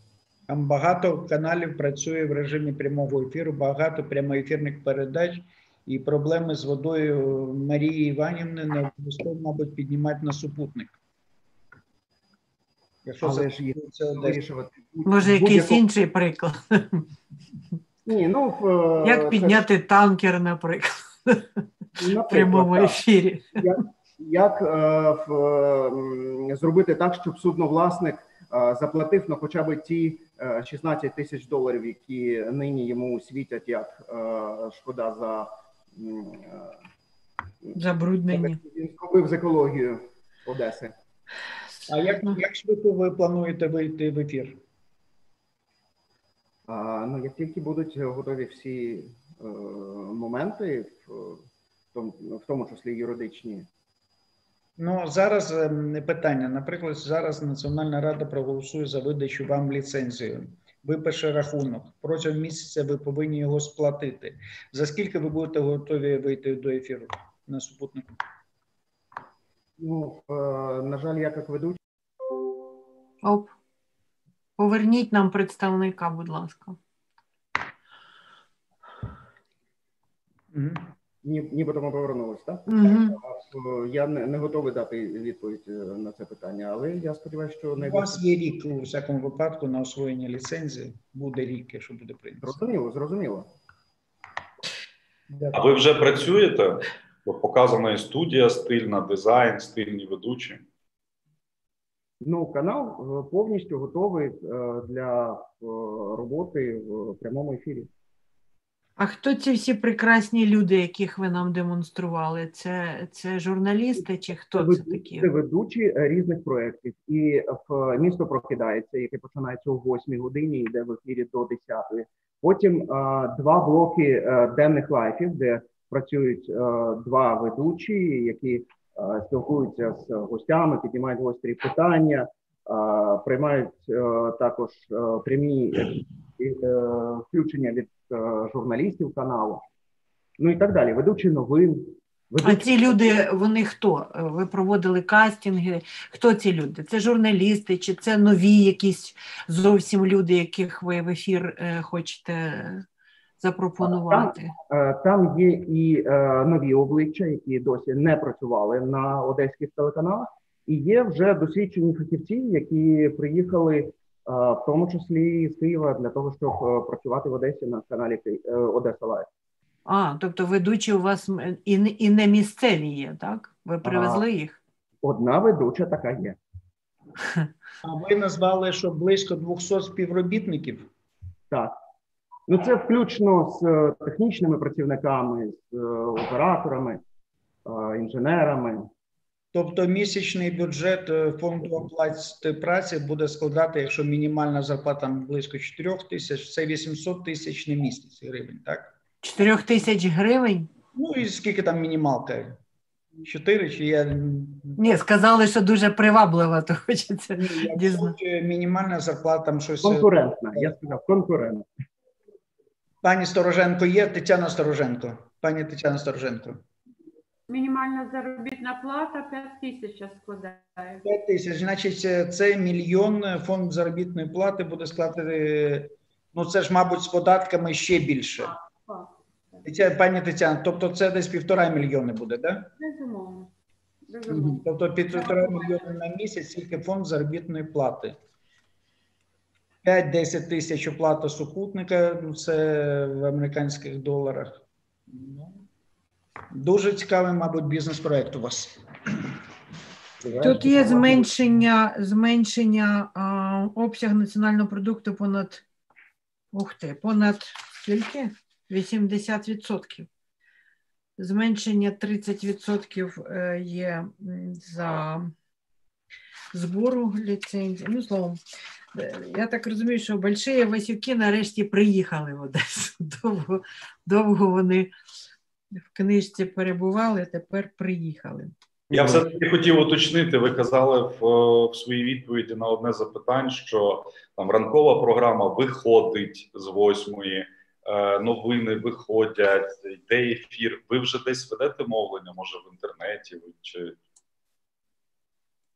Там багато каналів працює в режимі прямого ефіру, багато прямоефірних передач, і проблеми з водою Марії Іванівни не обов'язково, мабуть, піднімати на супутник. Якщо Але ж їх це вирішувати. Може, якийсь інший приклад? Ні, ну е, Як це підняти танкер, наприклад, ж, в прямому так. ефірі? Як, як е, в, е, зробити так, щоб судновласник е, заплатив ну, хоча б ті е, 16 тисяч доларів, які нині йому світять як е, шкода за е, Забруднення. він зробив з екологією Одеси. А як, як швидко ви плануєте вийти в ефір? А, ну, як тільки будуть готові всі е, моменти, в, тому, в тому числі юридичні, Ну зараз ем, питання. Наприклад, зараз Національна рада проголосує за видачу вам ліцензію. Випише рахунок. Протягом місяця ви повинні його сплатити. За скільки ви будете готові вийти до ефіру на супутнику? Ну, е, на жаль, я як ведучий. Оп. Поверніть нам представника, будь ласка. Угу. Ні, нібито ми повернулись, так? Е, Я не, не готовий дати відповідь е, на це питання, але я сподіваюся, що У вас є рік у всякому випадку на освоєння ліцензії. Буде рік, якщо буде прийнято. зрозуміло, зрозуміло. А ви вже працюєте? Показана і студія стильна, дизайн, стильні ведучі. Ну, канал е, повністю готовий е, для е, роботи в прямому ефірі. А хто ці всі прекрасні люди, яких ви нам демонстрували? Це, це журналісти чи хто це веду- такі? Це ведучі різних проєктів. І в місто прокидається, яке починається о 8 годині, йде в ефірі до 10. Потім е, два блоки е, денних лайфів, де працюють е, два ведучі, які е, спілкуються з гостями, піднімають гострі питання, е, приймають також прямі включення від журналістів каналу. Ну і так далі. Ведучі новин. А ці люди, вони хто? Ви проводили кастинги? Хто ці люди? Це журналісти, чи це нові якісь зовсім люди, яких ви в ефір хочете запропонувати? Е, Там є і е, нові обличчя, які досі не працювали на одеських телеканалах, і є вже досвідчені фахівці, які приїхали е, в тому числі з Києва для того, щоб працювати в Одесі на каналі е, Одеса Live. А, тобто ведучі у вас і, і не місцеві є, так? Ви привезли їх? Одна ведуча така є. А ви назвали, що близько 200 співробітників. Так. Ну це включно з е, технічними працівниками, з е, операторами, е, інженерами. Тобто місячний бюджет фонду оплати праці буде складати, якщо мінімальна зарплата близько 4 тисяч, це 800 тисяч на місяць гривень, так? 4 тисяч гривень? Ну і скільки там мінімалка? 4 чи я Ні, сказали, що дуже привабливо, то хочеться дізнати. Е, мінімальна зарплата там щось. Конкурентна, я сказав, конкурентна. Пані Стороженко є, Тетяна Стороженко. Пані Тетяна Стороженко. Мінімальна заробітна плата 5 тисяч складає. 5 тисяч, значить, е, це мільйон е, фонд заробітної плати буде складати, ну це ж, мабуть, з податками ще більше. Пані Тетяна, тобто це десь півтора мільйони буде, так? Безумовно. Безумовно. Тобто півтора мільйони на місяць тільки фонд заробітної плати. 5-10 тисяч оплата супутника, ну, це в американських доларах. Ну, дуже цікавий, мабуть, бізнес-проект у вас. Тут є зменшення, зменшення а, обсяг національного продукту понад ух ти, понад скільки? 80%. Зменшення 30% е, є за збору ліцензії. Ну, словом, я так розумію, що Больші Васюки нарешті приїхали в Одесу. Довго, довго вони в книжці перебували, тепер приїхали. Я все таки хотів уточнити. Ви казали в, е, в своїй відповіді на одне запитання, що там ранкова програма виходить з восьмої, е, новини виходять, йде ефір. Ви вже десь ведете мовлення, може в інтернеті чи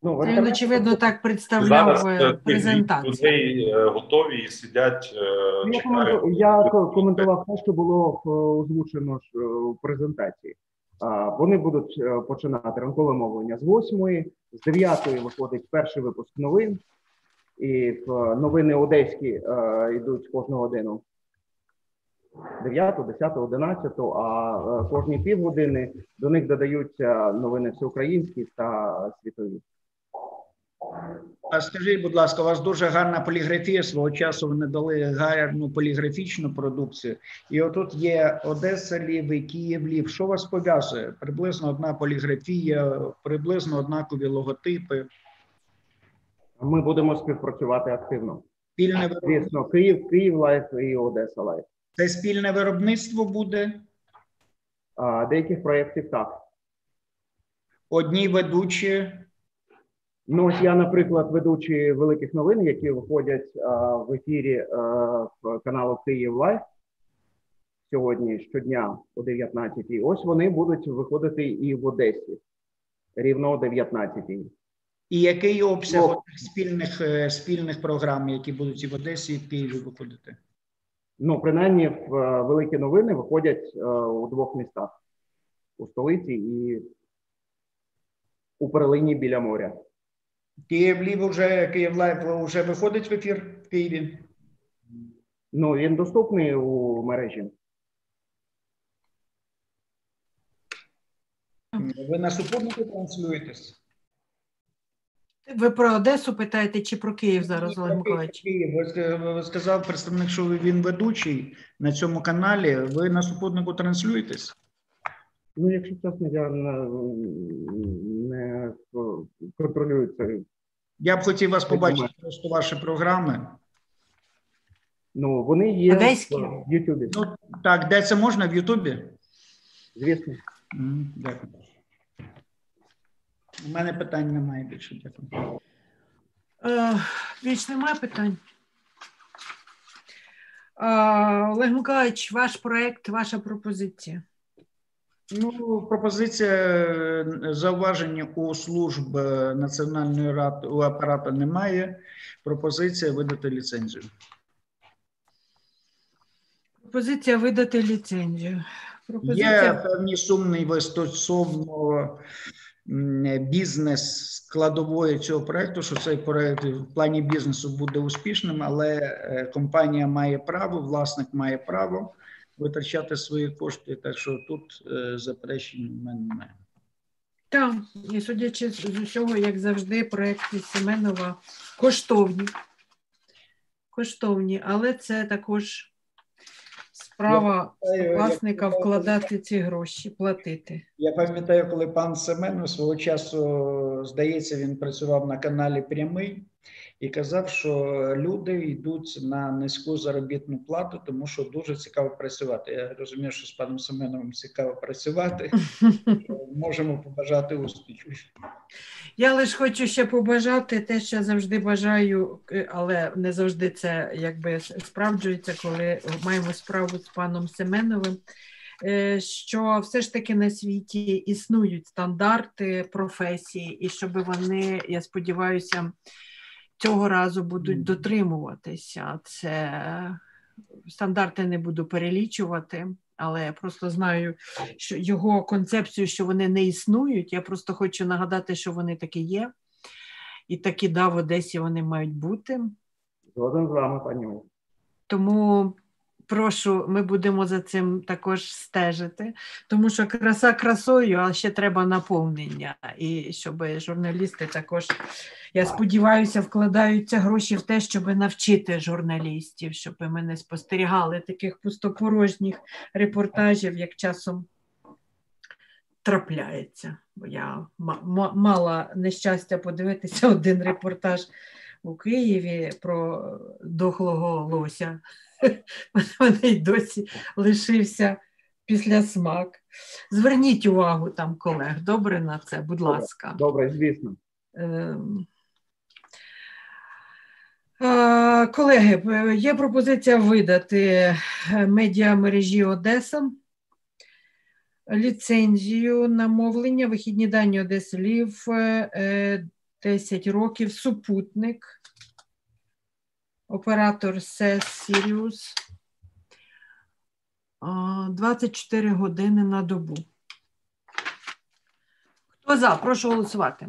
Ну, він, інтернеті- очевидно, так представляв зараз е, е, презентацію. людей е, готові і сидять, Я, чекають. я коментував те, що було озвучено ж, в презентації. Вони будуть починати ранкове мовлення з 8, з 9 виходить перший випуск новин, і новини одеські йдуть кожну годину 9, 10, 11, а кожні півгодини до них додаються новини всеукраїнські та світові. А скажіть, будь ласка, у вас дуже гарна поліграфія. Свого часу вони дали гарну поліграфічну продукцію. І отут є Одеса Лів і Київ Лів. Що вас пов'язує? Приблизно одна поліграфія, приблизно однакові логотипи. Ми будемо співпрацювати активно. Спільне виробництво. Звісно, Київ, Київ Live і Одеса Live. Це спільне виробництво буде. А деяких проєктів так. Одні ведучі. Ну, ось я, наприклад, ведучий великих новин, які виходять а, в ефірі а, в каналу Київ Live сьогодні щодня о 19-й. Ось вони будуть виходити і в Одесі рівно о 19-й. І який обсяг Ну. спільних, е, спільних програм, які будуть і в Одесі, і в Києві виходити? Ну, принаймні, в е, великі новини виходять е, у двох містах: у столиці і у перлині біля моря. Київ Лів вже Київ Live вже виходить в ефір в Києві. Ну, він доступний у мережі. Ви на супутнику транслюєтесь? Ви про Одесу питаєте чи про Київ зараз, Олег Миколаївич? Київ. Ви ви сказав представник, що він ведучий на цьому каналі. Ви на супутнику транслюєтесь? Ну, якщо чесно, я не, не контролюю це. Я б хотів вас побачити просто ваші програми. Ну, вони є Одеські? в Ютубі. Ну так, де це можна в Ютубі? Звісно. М, Дякую. У мене питань немає більше. Дякую. Е, Більш немає питань. Е, Олег Миколаївич, ваш проект, ваша пропозиція. Ну, пропозиція е, зауваження у служб е, національної ради у апарату немає. Пропозиція видати ліцензію. Пропозиція видати ліцензію. Є Пропозиція певні сумніви стосовно бізнес складової цього проекту, що цей проект в плані бізнесу буде успішним, але е, компанія має право, власник має право витрачати свої кошти. Так що тут е, заперечень в мене немає. Так, і судячи з усього, як завжди, проекти Семенова коштовні. Коштовні, але це також справа пам'ятаю, власника вкладати ці гроші, платити. Я пам'ятаю, коли пан Семенов свого часу, здається, він працював на каналі Прямий і казав, що люди йдуть на низьку заробітну плату, тому що дуже цікаво працювати. Я розумію, що з паном Семеновим цікаво працювати. Можемо побажати успіхів. Я лише хочу ще побажати те, що я завжди бажаю, е, але не завжди це якби справджується, коли маємо справу з паном Семеновим. е, Що все ж таки на світі існують стандарти професії, і щоб вони, я сподіваюся, цього разу будуть дотримуватися. Це стандарти не буду перелічувати, але я просто знаю, що його концепцію, що вони не існують. Я просто хочу нагадати, що вони такі є, і такі да, в Одесі вони мають бути. Згоден з вами, пані. Тому прошу, ми будемо за цим також стежити, тому що краса красою, а ще треба наповнення. І щоб журналісти також, я сподіваюся, вкладаються гроші в те, щоб навчити журналістів, щоб ми не спостерігали таких пустопорожніх репортажів, як часом трапляється. Бо я мала нещастя подивитися один репортаж у Києві про дохлого лося. Вони й досі лишився після смак. Зверніть увагу там, колег, добре на це, будь ласка. Добре, звісно. Ем, колеги, є пропозиція видати медіамережі Одеса ліцензію на мовлення, вихідні дані Одеси Лів, 10 років, супутник, оператор SES Sirius, 24 години на добу. Хто за? Прошу голосувати.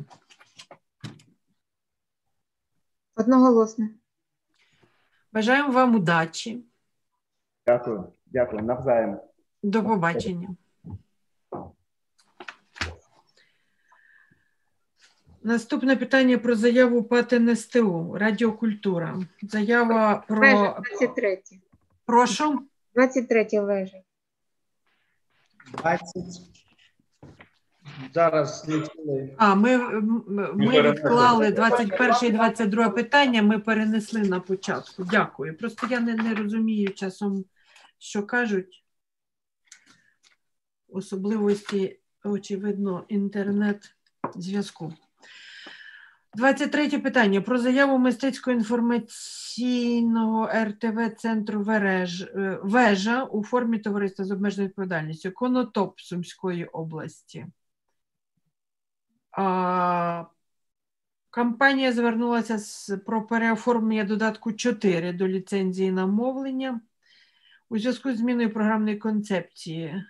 Одноголосно. Бажаємо вам удачі. Дякую, дякую. Навзаєм. До побачення. Наступне питання про заяву ПАТ НСТУ, Радіокультура. Заява про. Вежа 23. Прошу. 23 вежа. 20. Зараз не цілий. А, ми, ми відклали 21 і 22 питання, ми перенесли на початку. Дякую. Просто я не, не розумію часом, що кажуть. Особливості, очевидно, інтернет-зв'язку. 23 питання про заяву мистецького інформаційного РТВ центру Вереж, е, Вежа у формі товариства з обмеженою відповідальністю Конотоп Сумської області. А, Компанія звернулася з, про переоформлення додатку 4 до ліцензії на мовлення у зв'язку з зміною програмної концепції.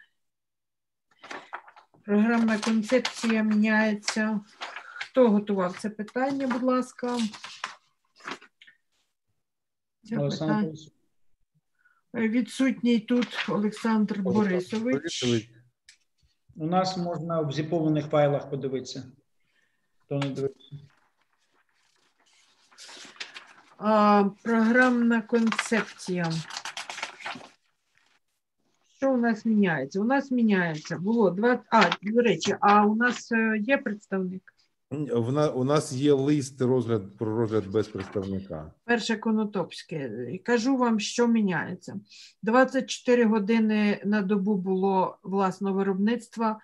Програмна концепція міняється. Хто готував це питання, будь ласка? Це питання. Відсутній тут Олександр Борисович. У нас можна в зіпованих файлах подивитися. Хто не дивиться? А, Програмна концепція. Що у нас міняється? У нас міняється. Було два. А, до речі, а у нас е, є представник? У нас є лист розгляд про розгляд без представника. Перше Конотопське. Кажу вам, що міняється. 24 години на добу було власного виробництва.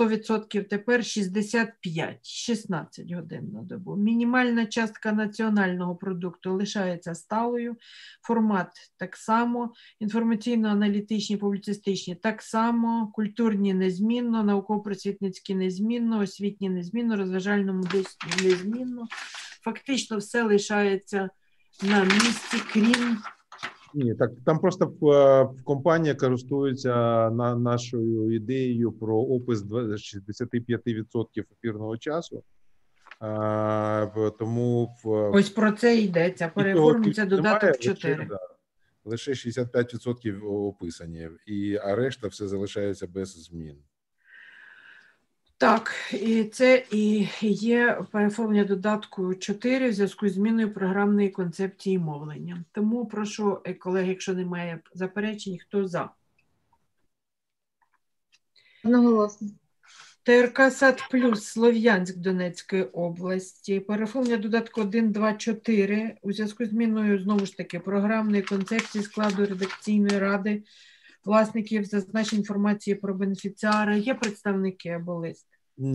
100% тепер 65, 16 годин на добу. Мінімальна частка національного продукту лишається сталою, формат так само, інформаційно-аналітичні, публіцистичні так само, культурні незмінно, науково-просвітницькі незмінно, освітні незмінно, розважальному незмінно. Фактично все лишається на місці, крім ні, так там просто е, компанія користується на нашою ідеєю про опис 65% ефірного часу. А, тому ось про це йдеться. Переформується додаток 4. Лише, да, лише 65% описані, і а решта все залишається без змін. Так, і це і є переформлення додатку 4 в зв'язку з зміною програмної концепції мовлення. Тому прошу, е, колеги, якщо немає заперечень, хто за? Одноголосно. ТРК САД Плюс Слов'янськ Донецької області. Переформлення додатку 1, 2, 4 у зв'язку з зміною знову ж таки програмної концепції складу редакційної ради власників зазначень інформації про бенефіціари. Є представники або лист?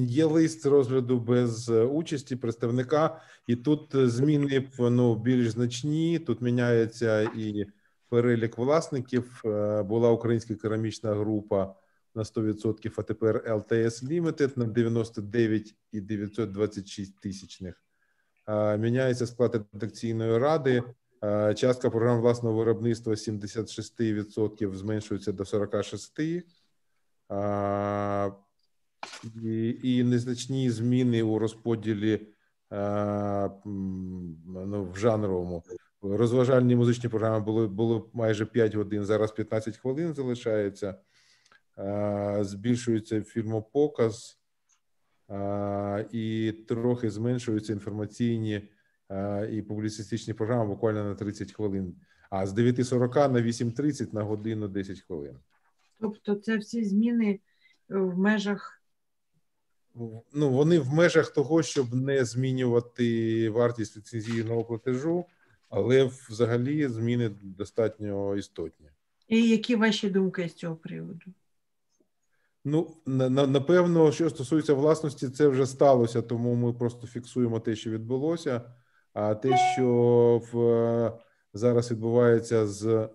Є лист розгляду без е, участі представника, і тут е, зміни ну, більш значні. Тут міняється і перелік власників. Е, була українська керамічна група на 100%, а тепер ЛТС Limited на 99,926 тисячних. Міняється склад редакційної ради. Частка програм власного виробництва 76% зменшується до 46%. І, і незначні зміни у розподілі ну, в жанровому. Розважальні музичні програми були було майже 5 годин, зараз 15 хвилин залишається. Збільшується фільмопоказ і трохи зменшуються інформаційні і публіцистичні програми буквально на 30 хвилин. А з 9.40 на 8.30 на годину 10 хвилин. Тобто, це всі зміни в межах ну, вони в межах того, щоб не змінювати вартість ліцензійного платежу, але взагалі зміни достатньо істотні. І які ваші думки з цього приводу? Ну, на, на- напевно, що стосується власності, це вже сталося, тому ми просто фіксуємо те, що відбулося. А те, що в, е, зараз відбувається з е,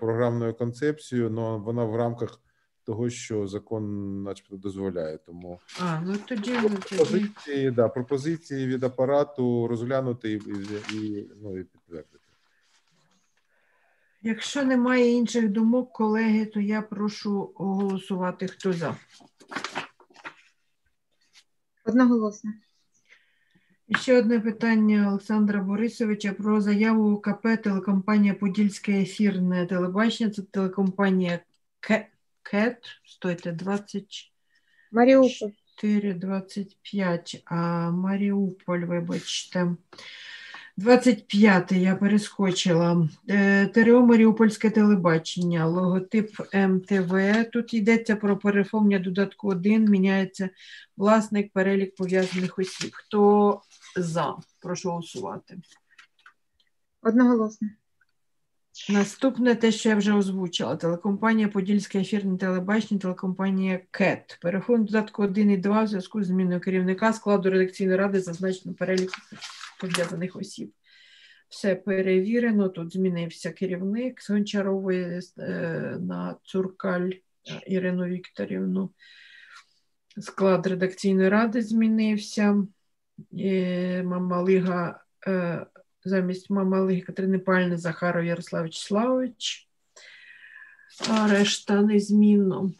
програмною концепцією, ну вона в рамках того, що закон, начебто, дозволяє. Тому А, ну тоді, тоді. пропозиції, да, пропозиції від апарату розглянути і, і, і, ну, і підтвердити. Якщо немає інших думок, колеги, то я прошу голосувати. Хто за? Одноголосно. Ще одне питання Олександра Борисовича про заяву УКП телекомпанія Подільське ефірне телебачення. Це телекомпанія Ке- КЕТ. Стойте, 24, Маріуполь. 25, а Маріуполь, вибачте. 25 я перескочила. Е, ТРО Маріупольське телебачення, логотип МТВ. Тут йдеться про переформлення додатку 1, міняється власник, перелік пов'язаних осіб. Хто за? Прошу голосувати. Одноголосно. Наступне те, що я вже озвучила. Телекомпанія Подільське ефірне телебачення, телекомпанія КЕТ. Перехон додатку 1 і 2 в зв'язку з зміною керівника складу редакційної ради зазначено перелік пов'язаних осіб. Все перевірено. Тут змінився керівник з Гончарової е, на Цуркаль е, Ірину Вікторівну. Склад редакційної ради змінився. Мамалига е, замість Мамалиги Катерини Захаров Ярослав Вячеславович. А решта незмінно.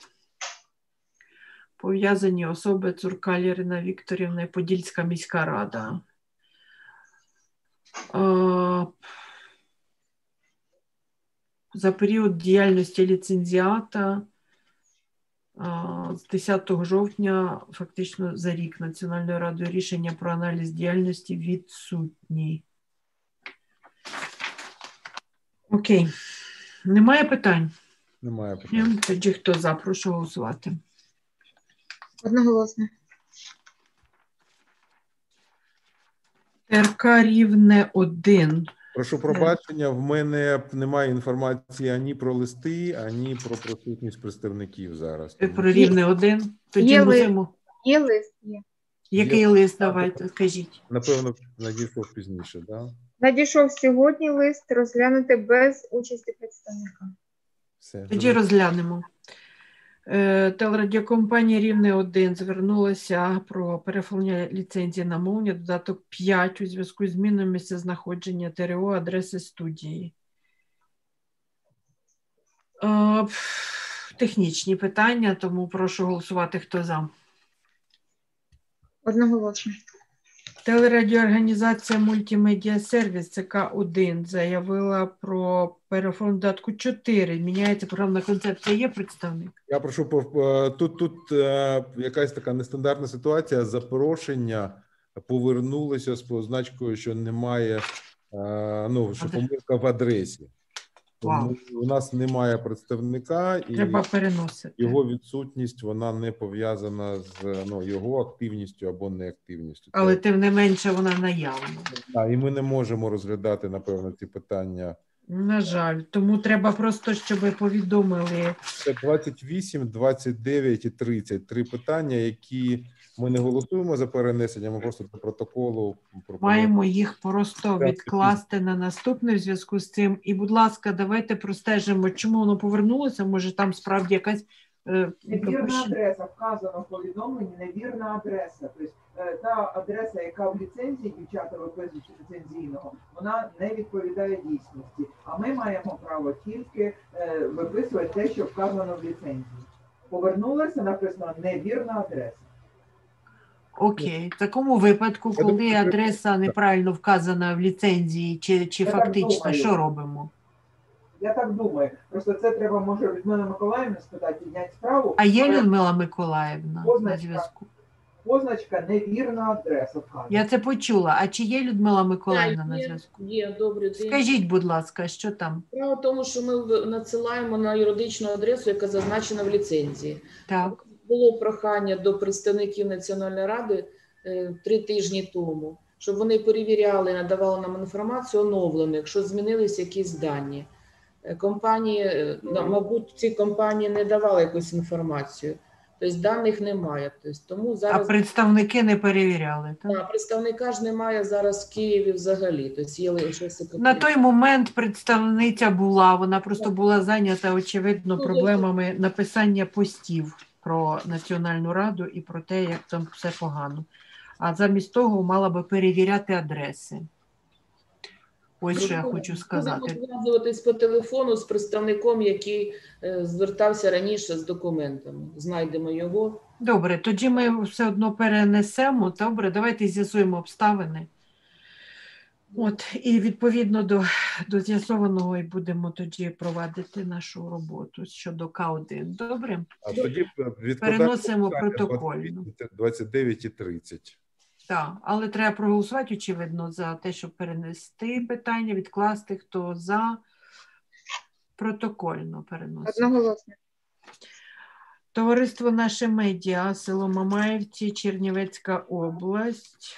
Пов'язані особи Цуркаль Ірина Вікторівна і Подільська міська рада. За період діяльності ліцензіата з 10 жовтня, фактично за рік Національною радою рішення про аналіз діяльності відсутній. Окей. Немає питань? Немає питань. Тоді хто за, прошу голосувати. Одноголосно. РК рівне 1. Прошу пробачення, в мене немає інформації ані про листи, ані про присутність представників зараз. Про рівне 1. Тоді Є лист. мусимо. Є лист, є. Який Є. лист давайте, скажіть. Напевно, надійшов пізніше, да? Надійшов сьогодні лист розглянути без участі представника. Все. Тоді розглянемо. Е, Телерадіокомпанія Рівне 1 звернулася про переформлення ліцензії на мовні додаток 5 у зв'язку з зміною місцезнаходження ТРО адреси студії. Е, Технічні питання, тому прошу голосувати, хто за. Одноголосно. Телерадіоорганізація Мультимедіа Сервіс ЦК-1 заявила про переоформлення додатку 4. Міняється програмна концепція. Є представник? Я прошу е, тут. Тут е, якась така нестандартна ситуація. Запрошення повернулося з позначкою, що немає. е, Ну що помилка в адресі. Тому у нас немає представника, і Треба переносити. його відсутність вона не пов'язана з ну його активністю або неактивністю. Але Це- тим не менше вона наявна. Да, і ми не можемо розглядати напевно ці питання. На жаль, тому треба просто, щоб ви повідомили. Це 28, 29 і 30. Три питання, які ми не голосуємо за перенесення. Ми просто до протоколу пропонуємо. Маємо їх просто відкласти на наступне в зв'язку з цим. І, будь ласка, давайте простежимо, чому воно повернулося. Може, там справді якась е, Невірна допущена- адреса вказано в повідомленні, невірна адреса. Тобто е, та адреса, яка в ліцензії дівчата виписують ліцензійного, вона не відповідає дійсності. А ми маємо право тільки е, виписувати те, що вказано в ліцензії. Повернулася, написано невірна адреса. Окей, в такому випадку, коли адреса неправильно вказана в ліцензії, чи, чи Я фактично, що робимо? Я так думаю. Просто це треба, може, Людмила Миколаївна спитати, підняти справу. А є Людмила Миколаївна на зв'язку? Позначка невірна адреса вказана. Я це почула. А чи є Людмила Миколаївна на є, зв'язку? Є, добрий день. Скажіть, будь ласка, що там? Справа в тому, що ми в- надсилаємо на юридичну адресу, яка зазначена в ліцензії. Так. Було прохання до представників Національної ради е, три тижні тому, щоб вони перевіряли, надавали нам інформацію оновлену, якщо змінились якісь дані. Е, Компанії, е, мабуть, ці компанії не давали якусь інформацію, тобто даних немає. Тобто, тому А зараз представники не перевіряли. Так? а, представника ж немає зараз в Києві взагалі. Тобто є лише секретар. На той момент представниця була, вона просто була зайнята, очевидно, проблемами написання постів про Національну раду і про те, як там все погано. А замість того мала би перевіряти адреси. Ось що я хочу сказати. Зв'язуватись по телефону з представником, який е, звертався раніше з документами. Знайдемо його. Добре, тоді ми все одно перенесемо. Добре, давайте з'ясуємо обставини. От, і відповідно до, до з'ясованого і будемо тоді провадити нашу роботу щодо К1. Добре? А тоді Переносимо протокольно. 29 і 30. Так, але треба проголосувати, очевидно, за те, щоб перенести питання, відкласти, хто за протокольно переносимо. Одноголосно. Товариство наше медіа, село Мамаївці, Чернівецька область.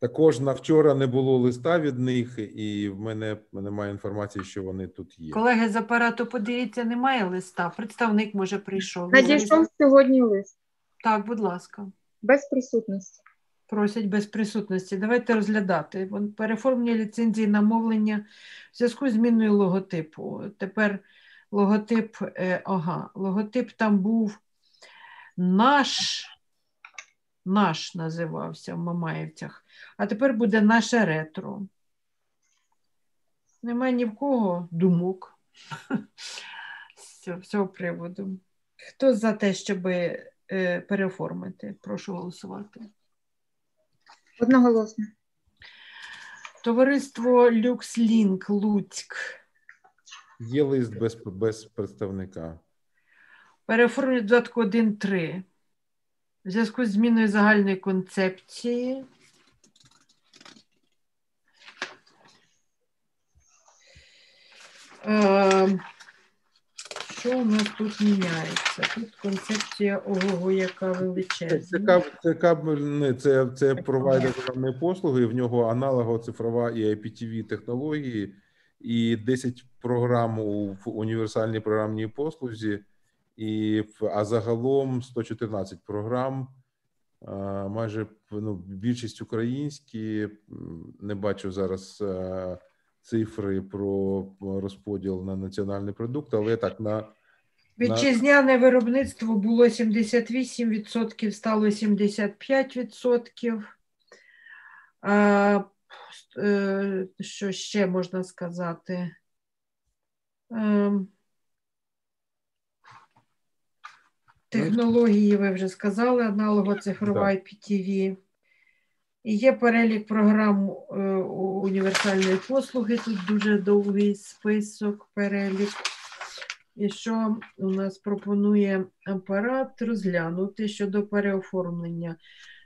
Також на вчора не було листа від них, і в мене немає інформації, що вони тут є. Колеги з апарату, подивіться, немає листа. Представник може прийшов. Надійшов сьогодні лист Так, будь ласка. без присутності. Просять без присутності. Давайте розглядати. Вон Переформлення ліцензії на мовлення в зв'язку з зміною логотипу. Тепер логотип, е, ага, логотип там був наш, наш називався в Мамаївцях, а тепер буде наше ретро. Немає ні в кого думок з цього- приводу. Хто за те, щоб е, переоформити? Прошу голосувати. Одноголосно. Товариство LuxLink Луцьк. Є лист без, без представника. Переоформлюють додатку 1.3. В зв'язку з зміною загальної концепції. Що у нас тут міняється? Тут концепція ого, яка Це, величезна. це, кабельне, це, це провайдер державної послуги, в нього аналогова цифрова і IPTV технології, і 10 програм у універсальній програмній послузі, і, а загалом 114 програм, майже ну, більшість українські. Не бачу зараз е, цифри про розподіл на національний продукт, але так на Вітчизняне виробництво було 78%, стало 75%. А, е, що ще можна сказати? Ем, Технології, ви вже сказали, аналого цифрова. IPTV. Є перелік програм е, універсальної послуги. Тут дуже довгий список, перелік. І що у нас пропонує апарат розглянути щодо переоформлення.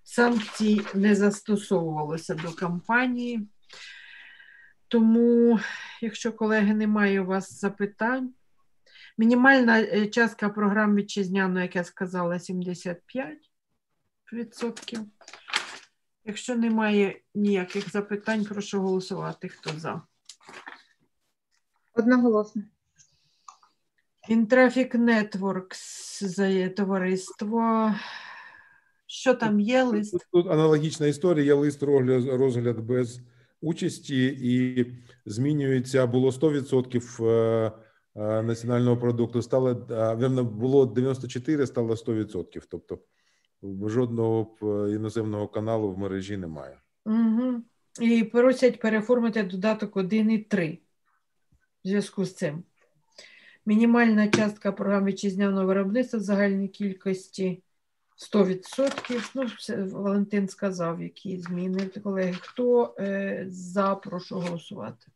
Санкцій не застосовувалося до кампанії. Тому, якщо колеги немає у вас запитань, мінімальна е, частка програм вітчизняної, як я сказала, 75%. Якщо немає ніяких запитань, прошу голосувати. Хто за? Одноголосно. Intraffic Networks за товариство. Що там є лист? Тут, тут аналогічна історія. Є лист розгляд, розгляд без участі, і змінюється було 100% е, е, національного продукту. Стало е, вірно, було 94, стало 100%. Тобто жодного е, іноземного каналу в мережі немає. Угу. І просять переформити додаток 1 і 3 в зв'язку з цим. Мінімальна частка програм вітчизняного виробництва в загальній кількості 100%. Ну, Валентин сказав, які зміни. Колеги, хто е, за, прошу голосувати.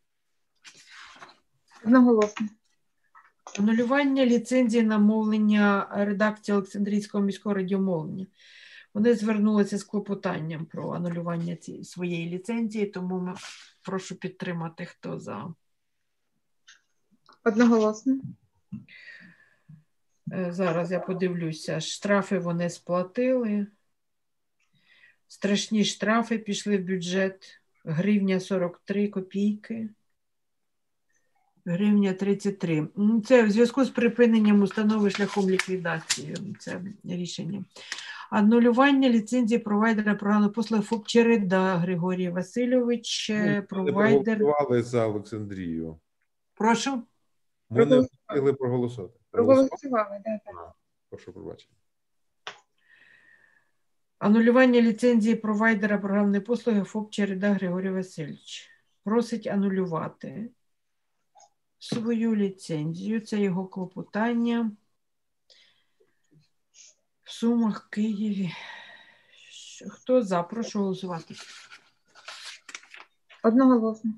Одноголосно. Анулювання ліцензії на мовлення редакції Олександрійського міського радіомовлення. Вони звернулися з клопотанням про анулювання цієї своєї ліцензії, тому ми прошу підтримати, хто за. Одноголосно. Е, Зараз я подивлюся. Штрафи вони сплатили. Страшні штрафи пішли в бюджет. Гривня 43 копійки. Гривня 33. М, Це в зв'язку з припиненням установи шляхом ліквідації. Це рішення. Анулювання ліцензії провайдера програмної послуги ФОП Череда Григорій Васильович, е, Ми провайдер. проголосували за Олександрію. Прошу. Ми не встигли проголосувати. Проголосували? Проголосували, так. так. Прошу пробачення. Анулювання ліцензії провайдера програмної послуги ФОП Череда Григорій Васильович. Просить анулювати свою ліцензію. Це його клопотання в Сумах, Києві. Хто за? Прошу голосувати. Одноголосно.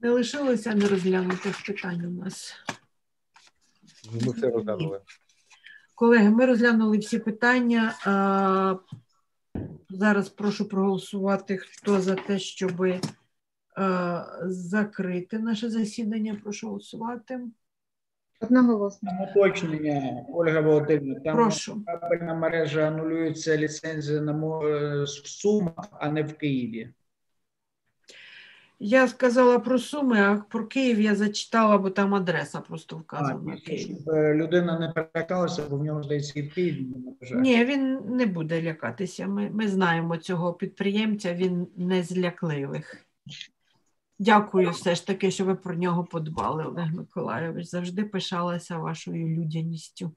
Не лишилося нерозглянутих питань у нас. Ми все розглянули. Колеги, ми розглянули всі питання. Зараз прошу проголосувати, хто за те, щоб закрити наше засідання. Прошу голосувати. Одноголосно. Там уточнення, Ольга Володимирівна, там Прошу. кабельна мережа анулюється ліцензія на е, в Сумах, а не в Києві. Я сказала про Суми, а про Київ я зачитала, бо там адреса просто вказана. Київ. щоб е, людина не перелякалася, бо в нього здається і в Києві. не. Ні, він не буде лякатися. Ми, ми знаємо цього підприємця, він не з лякливих. Дякую все ж таки, що ви про нього подбали, Олег Миколайович. Завжди пишалася вашою людяністю.